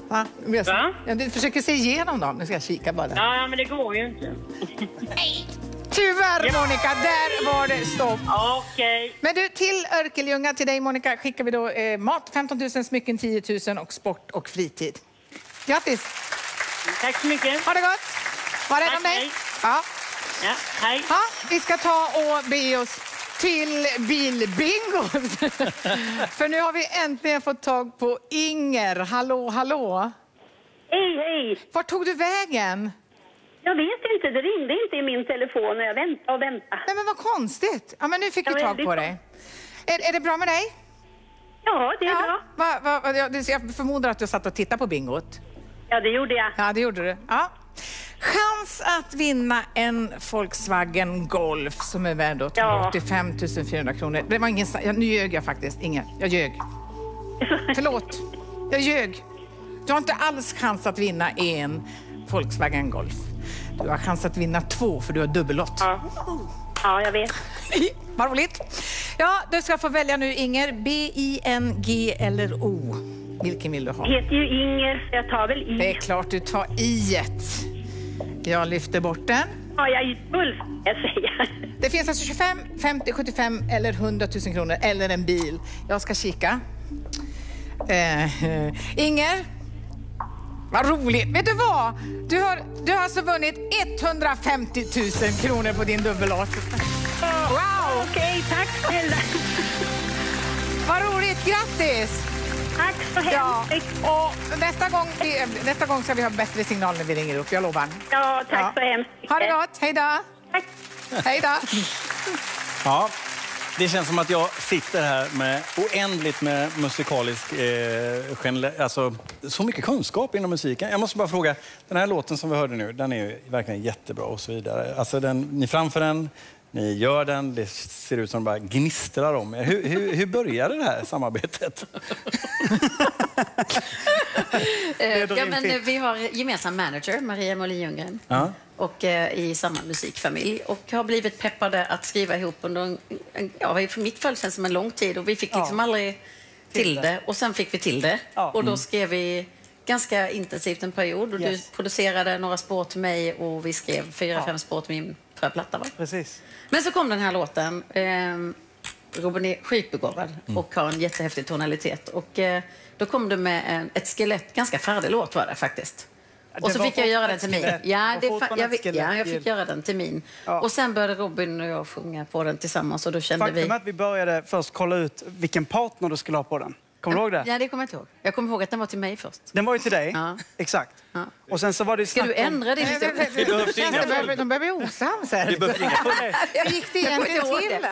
Va? Va? Ja, du försöker se igenom dem. Nu ska jag kika bara. Ja, men det går ju inte. Tyvärr Monica, där var det stopp. Okej. Men du, till Örkelljunga, till dig Monica, skickar vi då eh, mat 15 000, smycken 10 000 och sport och fritid. Grattis! Tack så mycket. Ha det gott. Var rädd om dig. Ja. Ja, hej. Ja, vi ska ta och bege oss till bilbingo. För nu har vi äntligen fått tag på Inger. Hallå, hallå. Hej, hej. Vart tog du vägen? Jag vet inte, det ringde inte i min telefon och jag väntade och väntade. Nej, men vad konstigt. Ja, men nu fick vi tag på dig. Är, är det bra med dig? Ja, det är bra. Va, va, va, jag jag förmodar att du satt och tittade på bingot. Ja, det gjorde jag. Ja, det gjorde du. Ja. Chans att vinna en Volkswagen Golf som är värd då 285 400 kronor. Det var ingen, sa- ja, nu ljög jag faktiskt, Inger. Jag ljög. Förlåt, jag ljög. Du har inte alls chans att vinna en Volkswagen Golf. Du har chans att vinna två för du har dubbellott. Ja, ja jag vet. Vad roligt. Ja, du ska få välja nu Inger. B, I, N, G eller O. Vilken vill du ha? Jag heter ju Inger, så jag tar väl i. Det är klart du tar i-et. Jag lyfter bort den. Ja, jag är full, jag säga. Det finns alltså 25, 50, 75 eller 100 000 kronor eller en bil. Jag ska kika. Eh, eh, Inger? Vad roligt. Vet du vad? Du har, du har alltså vunnit 150 000 kronor på din dubbellott. Wow! Okej, tack snälla. Vad roligt. Grattis! Tack så hemskt Ja, mycket. och nästa gång, vi, nästa gång ska vi ha bättre signal när vi ringer upp, jag lovar. Ja, tack Ja. så hemskt mycket. Ha det gott, hej då! Tack. Hej då! Ja, det känns som att jag sitter här med oändligt med musikalisk... Eh, genle- alltså, så mycket kunskap inom musiken. Jag måste bara fråga, den här låten som vi hörde nu, den är ju verkligen jättebra och så vidare. Alltså, den, ni framför den, ni gör den, det ser ut som det bara gnistrar om er. Hur, hur, hur började det här samarbetet? Eh, ja, men, eh, vi har gemensam manager, Maria Molin Ljunggren. Ja. och eh, i samma musikfamilj och har blivit peppade att skriva ihop under en, en, ja, för mitt fall känns som en lång tid och vi fick liksom aldrig till det och sen fick vi till det och då Mm. skrev vi ganska intensivt en period och Yes. du producerade några spår till mig och vi skrev fyra, Ja. fem spår till min jag, platta. Va? Precis. Men så kom den här låten. Eh, Robin är skitbegåvad Mm. och har en jättehäftig tonalitet. Och, eh, då kom du med en, ett skelett, ganska färdig låt var det faktiskt. Det Och så fick jag göra den till min. Ja, Det jag, fick- ja, jag fick göra den till min. Ja. Och sen började Robin och jag sjunga på den tillsammans och då kände Faktum vi... är att vi började först kolla ut vilken partner du skulle ha på den. Kommer du ihåg det? Ja, det kommer jag inte ihåg. Jag kommer ihåg att den var till mig först. Den var ju till dig. Exakt. Och sen så var det Ska du om- ändra din historia? Det behövs inga De börjar- de börjar bli osams här. Det behövs inga Hur gick det egentligen till?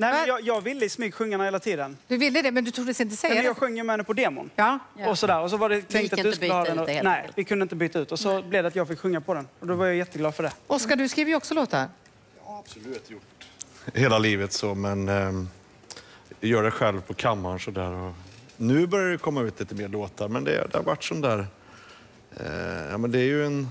Nej, men jag, jag ville i smyg sjunga hela tiden. Du ville det, men du tordes inte Nej, säga men det. jag sjöng ju med henne på demon. Ja. Och sådär. Och så var det tänkt att du skulle ha byta den. Och, nej, vi kunde inte byta ut. Och så blev det att jag fick sjunga på den. Och då var jag jätteglad för det. Oskar, du skriver ju också låtar. Absolut gjort. Hela livet så, men jag gör det själv på kammaren sådär. Och nu börjar det komma ut lite mer låtar, men det, det har varit sån där... Eh, ja, men det är ju en...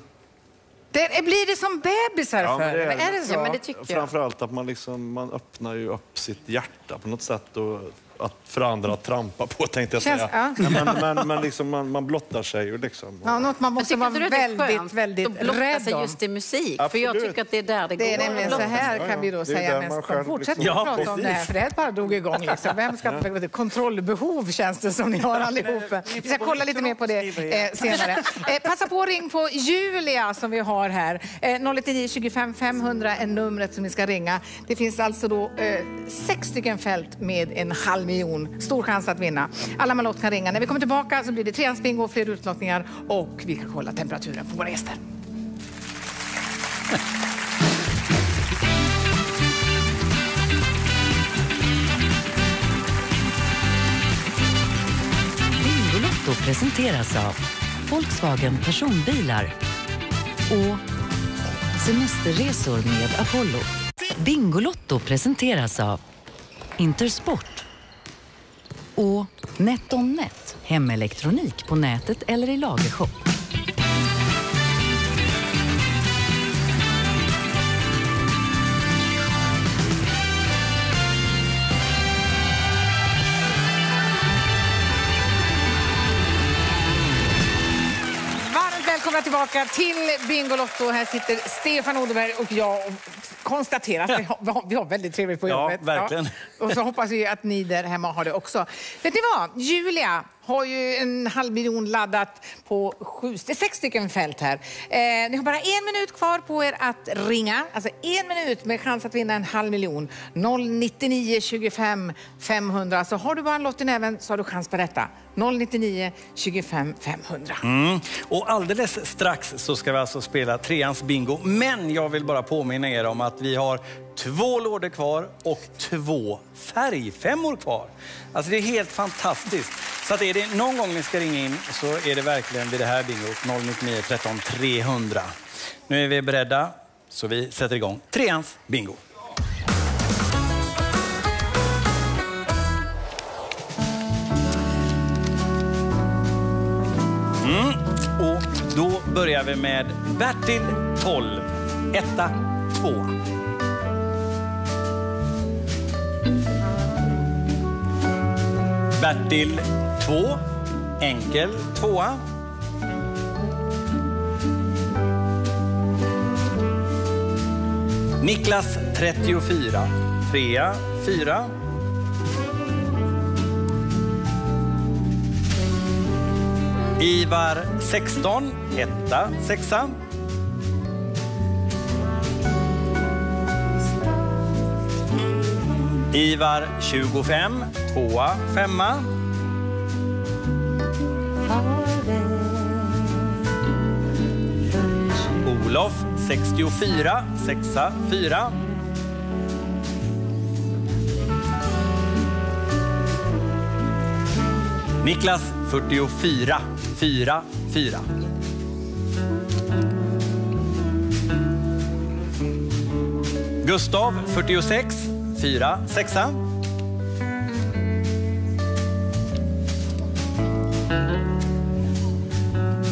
Det, blir det som bebisar Ja, för? men det Eller är det så? Ja, men det tycker jag. Framförallt att man, liksom, man öppnar ju upp sitt hjärta på något sätt. Och att för andra att trampa på tänkte jag Känns- säga. ja. men men, men liksom, man, man blottar sig ju liksom. Ja, något man måste vara det är väldigt, väldigt rädd sig om. just i musik? För jag Absolut. tycker att det är där det, Det är går. nämligen så att blotta här sig. kan vi då Det är säga man själv Fortsätt liksom- att Ja, prata om det här, för det här bara drog igång. Liksom. Vem ska, Kontrollbehov känns det som ni har allihop. Vi ska kolla lite mer på det eh, senare. Eh, passa på att ring på Julia som vi har här. Eh, 099 25 500 är numret som ni ska ringa. Det finns alltså då eh, sex stycken fält med en halv miljon. Stor chans att vinna. Alla med lott kan ringa. När vi kommer tillbaka så blir det treans-bingo, fler utlottningar och vi kan kolla temperaturen på våra gäster. Bingolotto presenteras av Volkswagen Personbilar och Semesterresor med Apollo. Bingolotto presenteras av Intersport och NetOnNet, hemelektronik på nätet eller i lagershop. Välkomna tillbaka till Bingolotto. Här sitter Stefan Oderberg och jag och konstaterar att vi har, vi har, väldigt trevligt på Ja, jobbet. verkligen. Och så hoppas vi att ni där hemma har det också. Vet ni vad? Julia har ju en halv miljon laddat på sju, det är sex stycken fält här. Eh, ni har bara en minut kvar på er att ringa. Alltså en minut med chans att vinna en halv miljon. 099 25 500. Så har du bara en lott i näven så har du chans på detta. 099 25 500. Mm. Och alldeles strax så ska vi alltså spela treans bingo. Men jag vill bara påminna er om att vi har två lådor kvar och två färgfemmor kvar. Alltså det är helt fantastiskt. Så att är det någon gång ni ska ringa in så är det verkligen vid det här bingot 099 13 300. Nu är vi beredda så vi sätter igång treans bingo. Mm. Och då börjar vi med Bertil 12, etta, tvåa. Bertil 2, enkel tvåa. Niklas 34, trea, fyra. Ivar 16, etta, sexa. Ivar 25, tvåa, femma. Olof 64, sexa, fyra. Niklas 44, fyra, fyra. Gustav 46, fyra, sexa.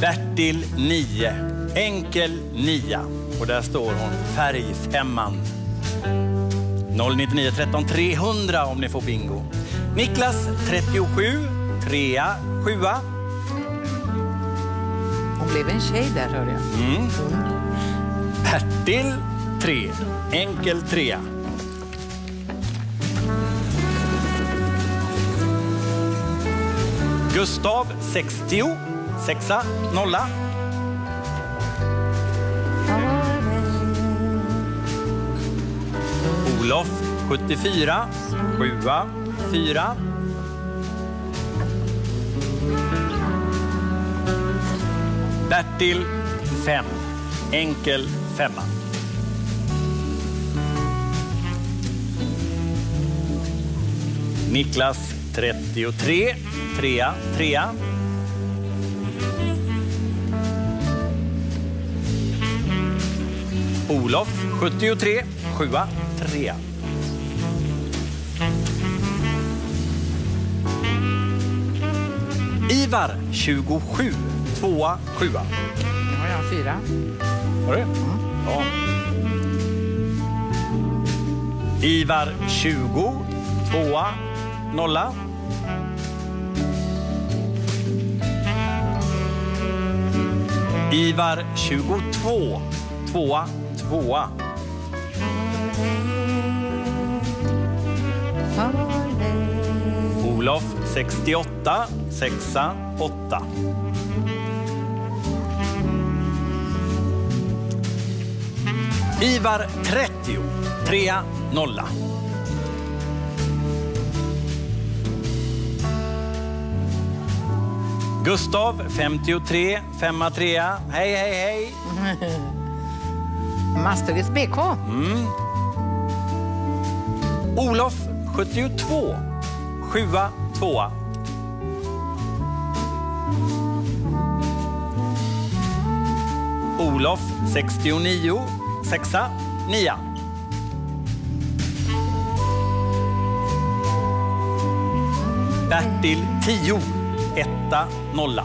Bertil 9, enkel nia. Och där står hon, färgfemman. 099 13 300 om ni får bingo. Niklas 37, trea, sjua. Hon blev en tjej där hörde jag. Mm. Bertil 3, enkel trea. Gustav 60, sexa, nolla. Olof 74, sjua, fyra. Bertil 5, enkel femma. Niklas 33, trea, trea. Olof 73, sjua, trea. Ivar 27, tvåa, sjua. Nu har jag fyra. Har du? Ja. Ivar 20, tvåa, nolla. Ivar 22, tvåa, tvåa. Olof 68, sexa, åtta. Ivar 30, trea, nolla. Gustav 53, femma, trea. Hej, hej, hej. Masthuggets BK. Mm. Olof 72, sjua, tvåa. Olof 69, sexa, nia. Bertil 10, etta, nolla.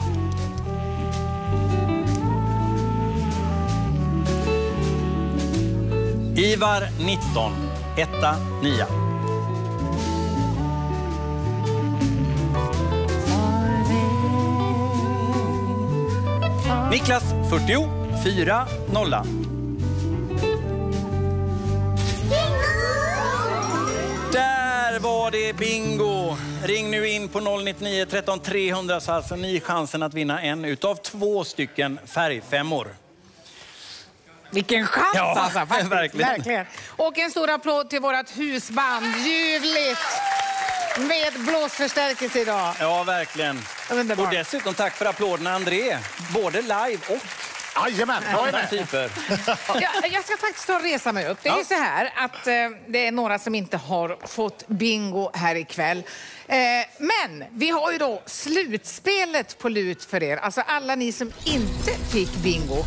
Ivar 19, etta, nia. Niklas 40, fyra, nolla. Där var det bingo! Ring nu in på 099 13 300 så har alltså ni chansen att vinna en utav två stycken färgfemmor. Vilken chans Ja, alltså! Faktiskt. verkligen. verkligen. Och en stor applåd till vårt husband. Ljuvligt! Med blåsförstärkelse idag. Ja, verkligen. Och dessutom tack för applåderna, André. Både live och Jajamän, jag är med. Jag, jag ska faktiskt ta och resa mig upp. Det är ju så här att eh, det är några som inte har fått bingo här ikväll. Eh, men vi har ju då slutspelet på lut för er. Alltså alla ni som inte fick bingo.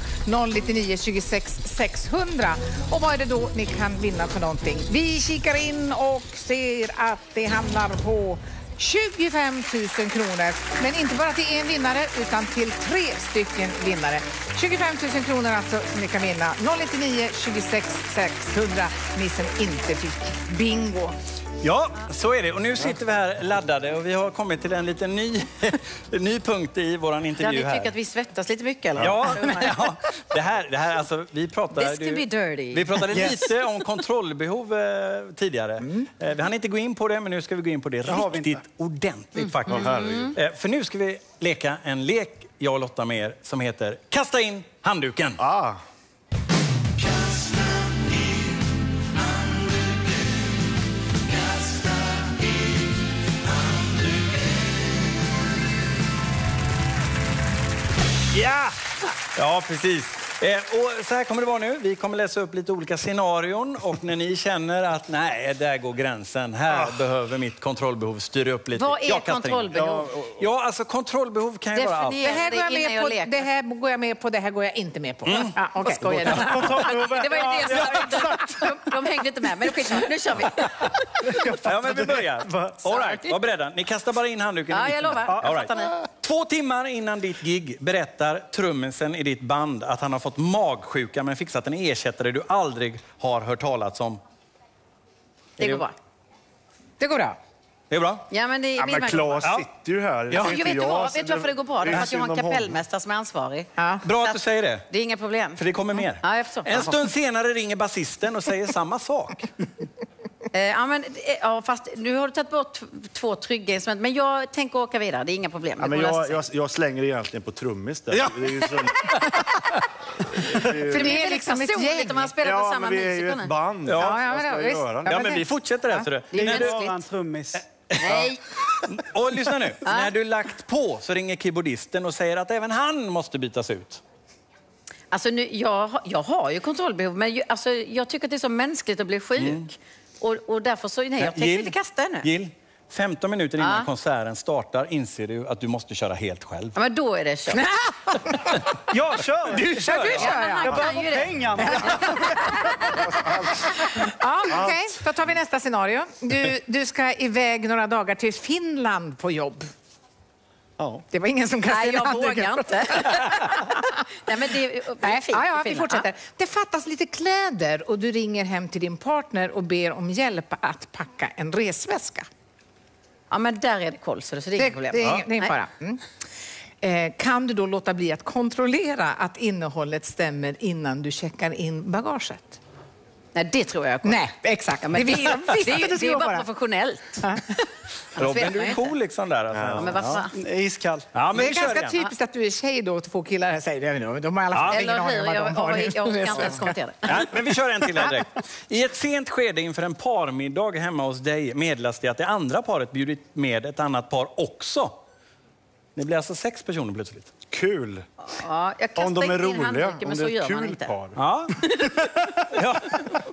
099 26 600. Och vad är det då ni kan vinna för någonting? Vi kikar in och ser att det hamnar på 25 000 kronor. Men inte bara till en vinnare, utan till tre stycken vinnare. 25 000 kronor alltså som ni kan vinna. 099 26 600, ni som inte fick bingo. Ja, så är det. Och nu sitter vi här laddade och vi har kommit till en liten ny, ny punkt i vår intervju ni här. tycker att vi svettas lite mycket eller? Ja, ja, det här, det här alltså, vi pratade, This can be dirty. vi pratade Yes. lite om kontrollbehov eh, tidigare. Eh, vi hann inte gå in på det, men nu ska vi gå in på det, har vi riktigt ordentligt faktiskt. Ja, herregud. Eh, för nu ska vi leka en lek, jag och Lotta med er, som heter Kasta in handduken. Ah. Ja! Ja, precis. Eh, och så här kommer det vara nu. Vi kommer läsa upp lite olika scenarion och när ni känner att nej, där går gränsen. Här behöver mitt kontrollbehov styra upp lite. Vad är Jag kontrollbehov? Ja, ja, alltså kontrollbehov kan ju vara allt. Det här, går jag med jag på, det här går jag med på, det här går jag inte med på. Ja, okej. Vad skojar du? Det var ju det som... De, de hängde inte med, men skitsamma. Nu kör vi. Ja, men vi börjar. All right, var beredda. Ni kastar bara in handduken Ja, jag lovar. Jag All right. Två timmar innan ditt gig berättar trummisen i ditt band att han har fått magsjuka men fixat en ersättare du aldrig har hört talats om. Det går bra. Det går bra. Det är bra? Ja, men det är Ja, min men Claes Ja. sitter ju här. Ja. Är Jag vet, du vad, vet du varför det går bra? är Det är för att jag har en kapellmästare som är ansvarig. Bra att du säger det. Det är inga problem. För det kommer mer. Ja, jag. En stund senare ringer basisten och säger samma sak. Eh, ja, men, eh, ja, fast nu har du tagit bort två trygga instrument. Men jag tänker åka vidare. Det är inga problem. Ja, Det men jag, jag, jag slänger egentligen på trummis där. Ja. Det är ju så, För det är liksom ett gäng. om man spelar på ja, samma men vi är ju musiker ett band. Ja. Ja, ja, men då, visst. göra? Ja, men vi fortsätter här. du. Det är När du. Bara en trummis. Nej. och lyssna nu. När du lagt på så ringer keyboardisten och säger att även han måste bytas ut. Alltså, nu, jag, har- jag har ju kontrollbehov, men ju, alltså, jag tycker att det är så mänskligt att bli sjuk. Och, och därför så, nej, jag tänker Jill, inte kasta ännu. Gill, 15 minuter innan Ja. konserten startar inser du att du måste köra helt själv. Ja, men då är det kört. Jag kör! Du kör! Du kör, ja. Jag behöver pengarna. Ja, okej. Då tar vi nästa scenario. Du, du ska iväg några dagar till Finland på jobb. Ja. Det var ingen som kastade Nej, jag vågar inte. nej, men det, det Nej, fint ja, ja, vi fortsätter. Det fattas lite kläder och du ringer hem till din partner och ber om hjälp att packa en resväska. Ja, men där är det koll, så det är Det, inga det, problem. är ingen, det är ingen fara. Mm. Eh, kan du då låta bli att kontrollera att innehållet stämmer innan du checkar in bagaget? Nej, det tror jag. Nej, exakt. Ja, men det visste, det, visste det, att det det är skulle ju vara bara bara. professionellt. Robin, du är cool liksom där. Alltså. Ja, men vad fan. Iskall. Ja, men Det är ganska igen. typiskt att du är tjej då, två killar här säger det nu. De har i alla fall Ja. ingen aning om vad Jag, de har. jag, jag inte kommentera det. Ja, men vi kör en till här direkt. I ett sent skede inför en parmiddag hemma hos dig meddelas det att det andra paret bjudit med ett annat par också. Det blir alltså sex personer plötsligt. Kul. Ja, Om de är roliga. Om men det så är gör ett man kul inte. par. Ja. ja.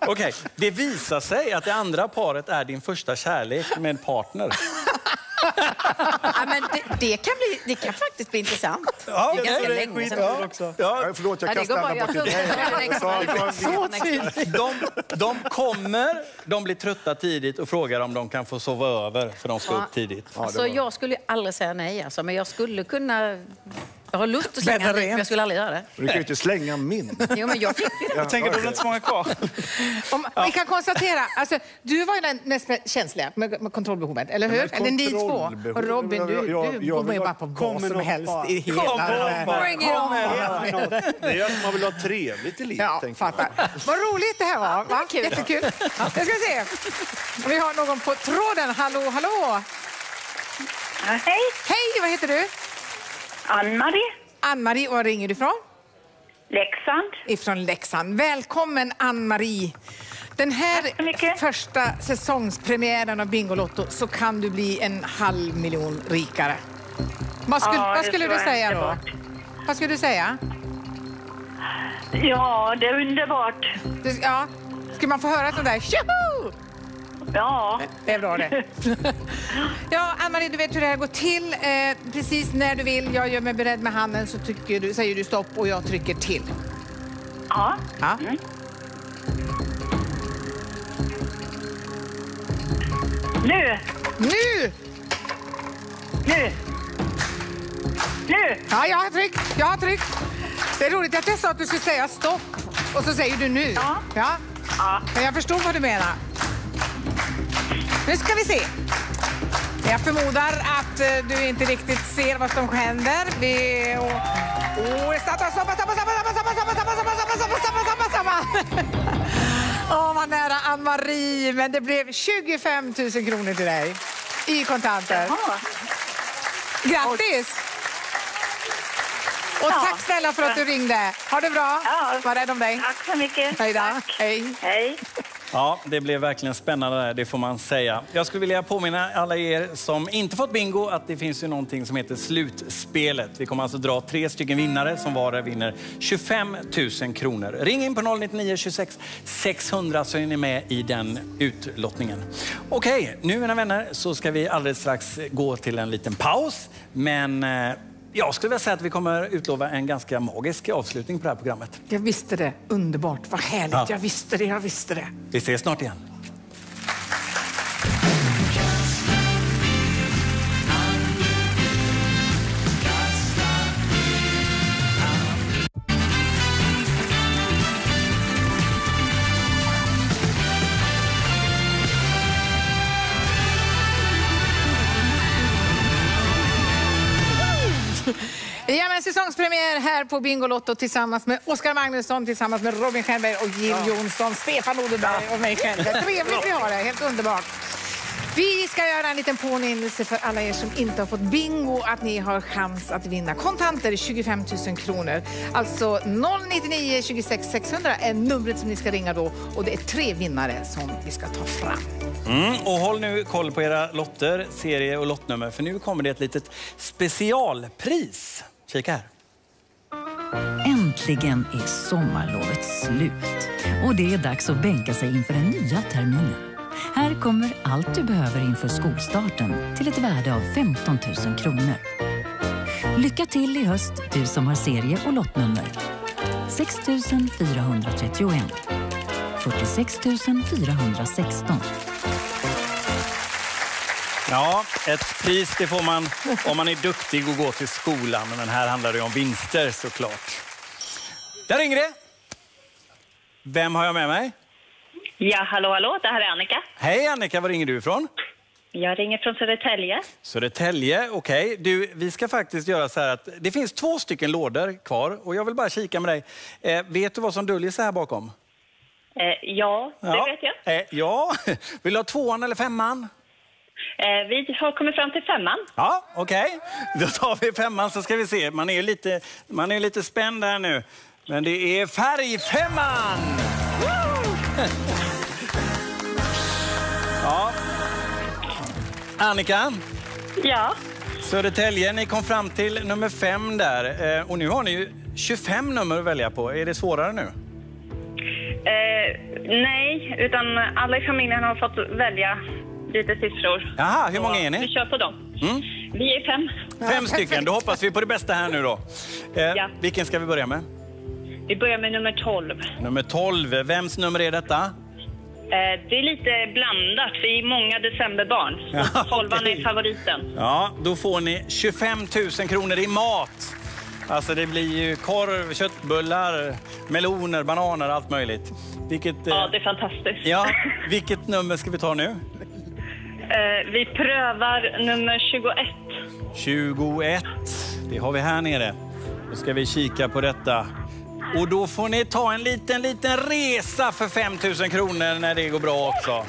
Okej, det visar sig att det andra paret är din första kärlek med partner. Ja, men det, det, kan bli, det kan faktiskt bli intressant. Ja, det är ganska det är länge sedan. också. Ja, Ja, förlåt, jag Ja, det går kastade Jag bort till dig. de, de kommer, de blir trötta tidigt och frågar om de kan få sova över för de ska Ja. upp tidigt. Alltså, jag skulle aldrig säga nej, alltså, men jag skulle kunna Jag har lust att slänga men jag skulle aldrig göra det. Du kan ju inte slänga min. Jo, men jag fick Jag tänker, då är det inte så många kvar. Om, Vi kan konstatera, alltså, du var ju den mest känsliga med, med kontrollbehovet, eller hur? Eller ni två. Och Robin, du, Jag- jag- du jag bara på vad som något helst bara. i hela... Kom. Bring it on. Det är att man vill ha trevligt i livet. Ja, tänker jag. fattar. Vad roligt det här var. Va? Jättekul. Nu ska vi se. Om vi har någon på tråden. Hallå, hallå! Hej, Hej, vad heter du? Ann-Marie, Ann-Marie, var ringer du ifrån? Leksand. Ifrån Leksand. Välkommen Ann-Marie. Den här första säsongspremiären av Bingolotto så kan du bli en halv miljon rikare. Vad skulle, Ja, vad skulle du säga då? Vad skulle du säga? Ja, det är underbart. Ja. Ska man få höra sånt där tjoho? Ja. Det är bra det. Ja, Ann-Marie, du vet hur det här går till. Eh, precis när du vill, jag gör mig beredd med handen så tycker du, säger du stopp och jag trycker till. Ja. Ja. Nu! Nu! Nu! Nu! Ja, jag har tryckt. Jag har tryckt. Det är roligt att jag sa att du skulle säga stopp och så säger du nu. Ja. Ja. Ja. Men jag förstod vad du menar. Nu ska vi se. Jag förmodar att eh, du inte riktigt ser vad som händer. Vi... Åh, oh. Åh, vad nära Ann-Marie. Men det blev 25 000 kronor till dig i kontanter. Jaha. Grattis! Och tack snälla för att du ringde. Ha det bra. Ja. Var rädd om dig. Tack så mycket. Hej då. Tack. Hej. Hej. Ja, det blev verkligen spännande där, det får man säga. Jag skulle vilja påminna alla er som inte fått bingo att det finns ju någonting som heter Slutspelet. Vi kommer alltså dra tre stycken vinnare som var vinner 25 000 kronor. Ring in på 099 26 600 så är ni med i den utlottningen. Okej, nu mina vänner så ska vi alldeles strax gå till en liten paus. Men eh, jag skulle vilja säga att vi kommer utlova en ganska magisk avslutning på det här programmet. Jag visste det. Underbart. Vad härligt. Ja. Jag visste det. Jag visste det. Vi ses snart igen. Säsongspremiär här på Bingolotto tillsammans med Oskar Magnusson, tillsammans med Robin Stjernberg och Jill Johnson, Stefan Odenberg och mig själv. Vad trevligt vi har det. Helt underbart. Vi ska göra en liten påminnelse för alla er som inte har fått bingo att ni har chans att vinna kontanter, 25 000 kronor. Alltså 099 26 600 är numret som ni ska ringa då och det är tre vinnare som vi ska ta fram. Mm, och håll nu koll på era lotter, serie och lottnummer för nu kommer det ett litet specialpris. Kika här. Äntligen är sommarlovet slut och det är dags att bänka sig inför den nya terminen. Här kommer allt du behöver inför skolstarten till ett värde av 15 000 kronor. Lycka till i höst, du som har serie och lottnummer. 6 431 46 416 Ja, ett pris det får man om man är duktig och går till skolan. Men här handlar ju om vinster såklart. Där ringer det. Vem har jag med mig? Ja, hallå, hallå. Det här är Annika. Hej Annika, var ringer du ifrån? Jag ringer från Södertälje. Södertälje, okej. Du, vi ska faktiskt göra så här att det finns två stycken lådor kvar och jag vill bara kika med dig. Eh, vet du vad som döljer sig här bakom? Eh, ja, det vet jag. Eh, ja, vill du ha tvåan eller femman? Eh, vi har kommit fram till femman. Ja, okej. Då tar vi femman så ska vi se. Man är lite, man är lite spänd här nu. Men det är färgfemman! Woo! ja. Annika, Ja. Södertälje, ni kom fram till nummer fem där. Eh, Och nu har ni ju 25 nummer att välja på. Är det svårare nu? Eh, nej, utan alla i familjen har fått välja lite siffror. Jaha, hur många är ni? Vi kör på dem. Mm. Vi är fem. Fem stycken. Då hoppas vi på det bästa här nu då. Eh, Ja. Vilken ska vi börja med? Vi börjar med nummer 12. Nummer 12. Vems nummer är detta? Eh, det är lite blandat. Vi är många decemberbarn. Ja, 12 okej. är favoriten. Ja, då får ni 25 000 kronor i mat. Alltså det blir ju korv, köttbullar, meloner, bananer, allt möjligt. Vilket, Ja, eh, det är fantastiskt. ja, vilket nummer ska vi ta nu? Eh, vi prövar nummer 21. 21. Det har vi här nere. Då ska vi kika på detta. Och då får ni ta en liten, liten resa för 5 000 kronor när det går bra också.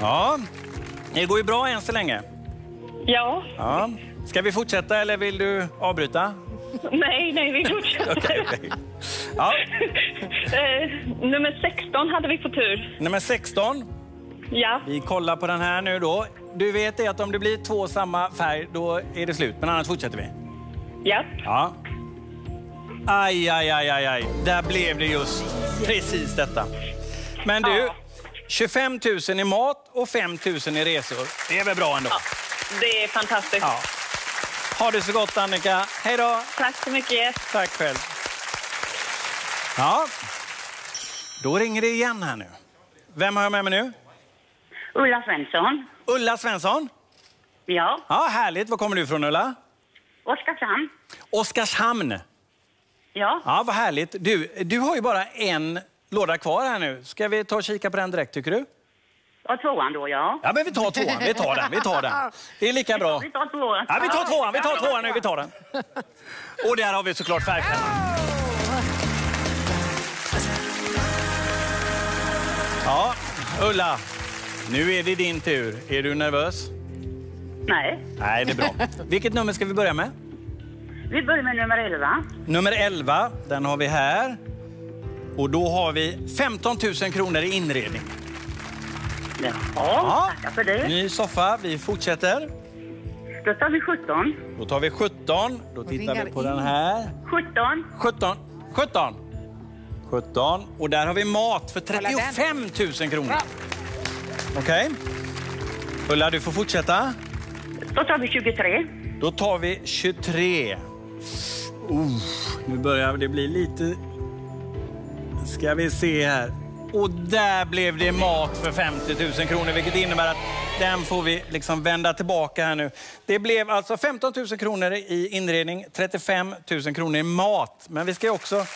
Ja, det går ju bra än så länge. Ja. Ja. Ska vi fortsätta eller vill du avbryta? Nej, nej, vi fortsätter. Okej, okej. Ja, Eh, nummer 16 hade vi på tur. nummer 16. Ja. Vi kollar på den här nu då. Du vet det att om det blir två samma färg, då är det slut. Men annars fortsätter vi. Ja. Ja. Aj, aj, aj, aj, aj. Där blev det just precis detta. Men du, 25 000 i mat och 5 000 i resor. Det är väl bra ändå? Det är fantastiskt. Ja. Ha det så gott Annika. Hej då! Tack så mycket. Tack själv. Ja, då ringer det igen här nu. Vem har jag med mig nu? Ulla Svensson. Ulla Svensson? Ja. Ja, härligt. Var kommer du ifrån Ulla? Oskarshamn. Oskarshamn. Ja. Ja, vad härligt. Du, du har ju bara en låda kvar här nu. Ska vi ta och kika på den direkt tycker du? Och tvåan då, ja. Ja, men vi tar tvåan. Vi tar den. Vi tar den. Det är lika bra. Vi tar tvåan. Ja, vi tar tvåan. Vi tar tvåan nu. Vi tar den. Och där har vi såklart färgpennan. Ja, Ulla. Nu är det din tur. Är du nervös? Nej. Nej, det är bra. Vilket nummer ska vi börja med? Vi börjar med nummer 11. Nummer 11, den har vi här. Och då har vi 15 000 kronor i inredning. Ja, tackar för det. Ny soffa. Vi fortsätter. Då tar vi 17. Då tar vi 17. Då tittar vi på den här. 17. 17. 17. 17. Och där har vi mat för 35 000 kronor. Okej. Ulla, du får fortsätta. Då tar vi 23. Då tar vi 23. Uh, nu börjar det bli lite... Ska vi se här. Och där blev det mat för 50 000 kronor, vilket innebär att den får vi liksom vända tillbaka här nu. Det blev alltså 15 000 kronor i inredning, 35 000 kronor i mat. Men vi ska också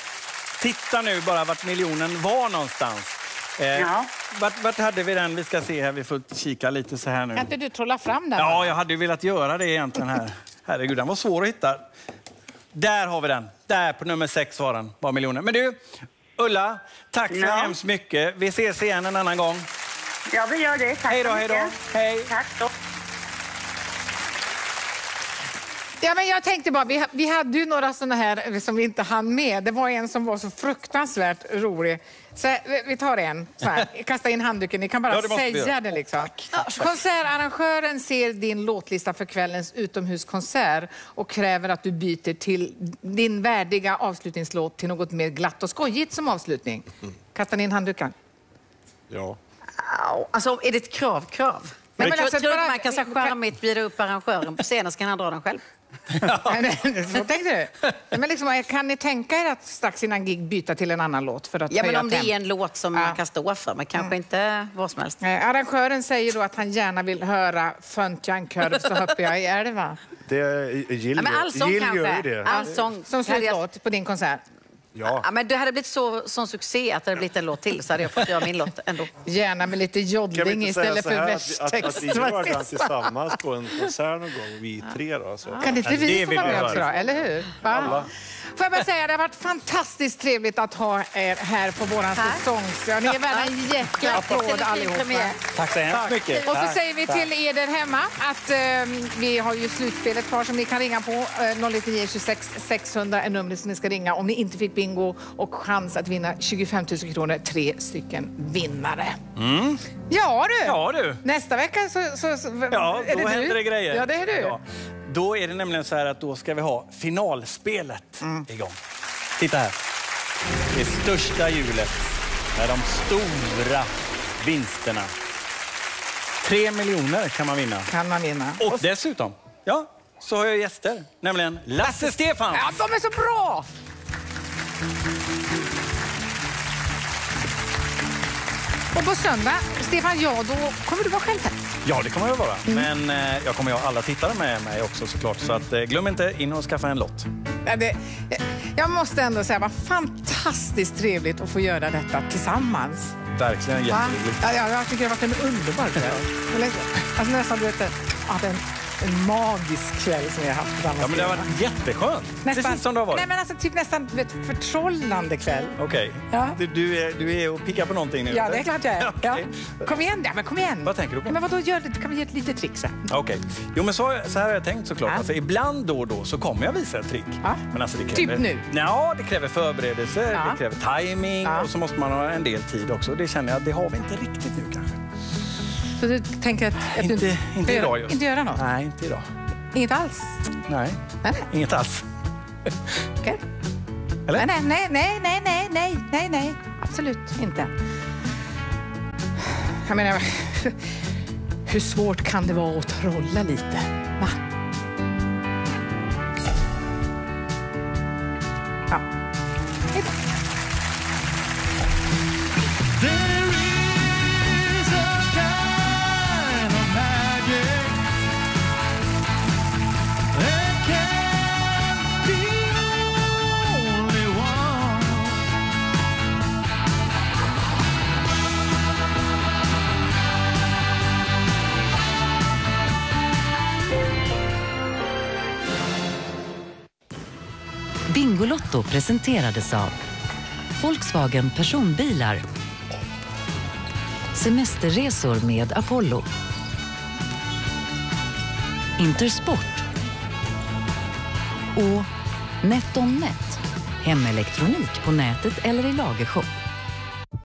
titta nu bara vart miljonen var någonstans. Eh, Ja. vart, vart hade vi den? Vi ska se här, vi får kika lite så här nu. Kan inte du trolla fram den? Ja, jag hade ju velat göra det egentligen här. Herregud, den var svår att hitta. Där har vi den. Där på nummer sex var den, var miljonen. Men du, Ulla, tack så Ja. hemskt mycket. Vi ses igen en annan gång. Ja, vi gör det. Tack Hej då, hej då. Hej. Tack då. Ja, men jag tänkte bara, vi, vi hade ju några sådana här som vi inte hann med. Det var en som var så fruktansvärt rolig. Så här, vi- vi tar en. Så här. Kasta in handduken. Ni kan bara Ja, det säga det. Liksom. Konsertarrangören ser din låtlista för kvällens utomhuskonsert och kräver att du byter till din värdiga avslutningslåt till något mer glatt och skojigt som avslutning. Kasta in handduken. Ja. Au, Alltså, är det ett krav? Krav? Men Men, alltså, jag tror bara- att man kan så charmigt bjuda upp arrangören på scenen så kan han dra den själv. Så tänkte du? Men liksom, kan ni tänka er att strax innan gig byta till en annan låt? För att Ja, men om det är en låt som man kan stå för, men kanske inte vad som helst. Eh, Arrangören säger då att han gärna vill höra Föntjan kurv så hoppar jag i älva. Det Jill, Ja, men allsång ju kanske. det. Allsång. Som slutlåt på din konsert. Ja. Ja, men det hade blivit så, sån succé att det hade blivit en låt till så hade jag fått göra min låt ändå. Gärna med lite Kan vi joddling inte säga istället så för här att, att, att vi gör den tillsammans på en konsert någon gång, vi tre då? Så. Kan inte vi få vara med också då, eller hur? Va? Alla. Får jag bara säga, det har varit fantastiskt trevligt att ha er här på våran säsongs... Ja, ni är värda en jätteapplåd allihopa. Tack så hemskt mycket. Och så säger vi till er där hemma att eh, vi har ju slutspelet kvar som ni kan ringa på. Eh, 099 26 600 är numret som ni ska ringa om ni inte fick bingo och chans att vinna 25 000 kronor. Tre stycken vinnare. Mm. Ja du! Ja du. Nästa vecka så... så, så Ja, är då det händer du? det grejer. Ja, det är du. Ja. Då är det nämligen så här att då ska vi ha finalspelet Mm. igång. Titta här. Det största hjulet med de stora vinsterna. Tre miljoner kan man vinna. Kan man vinna. Och dessutom, ja, så har jag gäster. Nämligen Lasse Stefans. Ja, de är så bra! Och på söndag, Stefan, ja, då kommer du vara själv här. Ja, det kommer jag vara. Mm. Men eh, jag kommer ha alla tittare med mig också såklart. Så att, eh, glöm inte in och skaffa en lott. Ja, det, jag måste ändå säga, vad fantastiskt trevligt att få göra detta tillsammans. Verkligen jätteroligt. Ja, jag, jag tycker det har varit en underbar kväll. Alltså nästan, du vet, ja, en, en magisk kväll som vi har haft tillsammans. Ja, men det har varit jätteskönt. Precis som det har varit. Nej, men alltså typ nästan vet, förtrollande kväll. Okej. Ja. Du, du, är, du är och piggar på någonting nu? Ja, det är klart jag är. Ja. Kom igen, ja, men kom igen. Vad tänker du på? Ja, men vadå, gör det, kan vi göra ett litet trick sen? Okej. Jo, men så, så här har jag tänkt såklart. Ja. Alltså, ibland då och då så kommer jag visa ett trick. Men alltså, det kräver, Typ nu? Ja, det kräver förberedelse, Ja. det kräver timing Ja. och så måste man ha en del tid också. Det känner jag, det har vi inte riktigt nu kanske. Så du tänker att, att du Inte, inte göra- idag just. Inte göra något? Nej, inte idag. Inget alls? Nej, Nej. inget alls. Okej. Eller? Nej, nej, nej, nej, nej, nej, nej, nej, absolut inte. Jag menar, hur svårt kan det vara att trolla lite? Va? Bingolotto presenterades av Volkswagen Personbilar. Semesterresor med Apollo. Intersport. Och NetOnNet Hemelektronik på nätet eller i lagershop.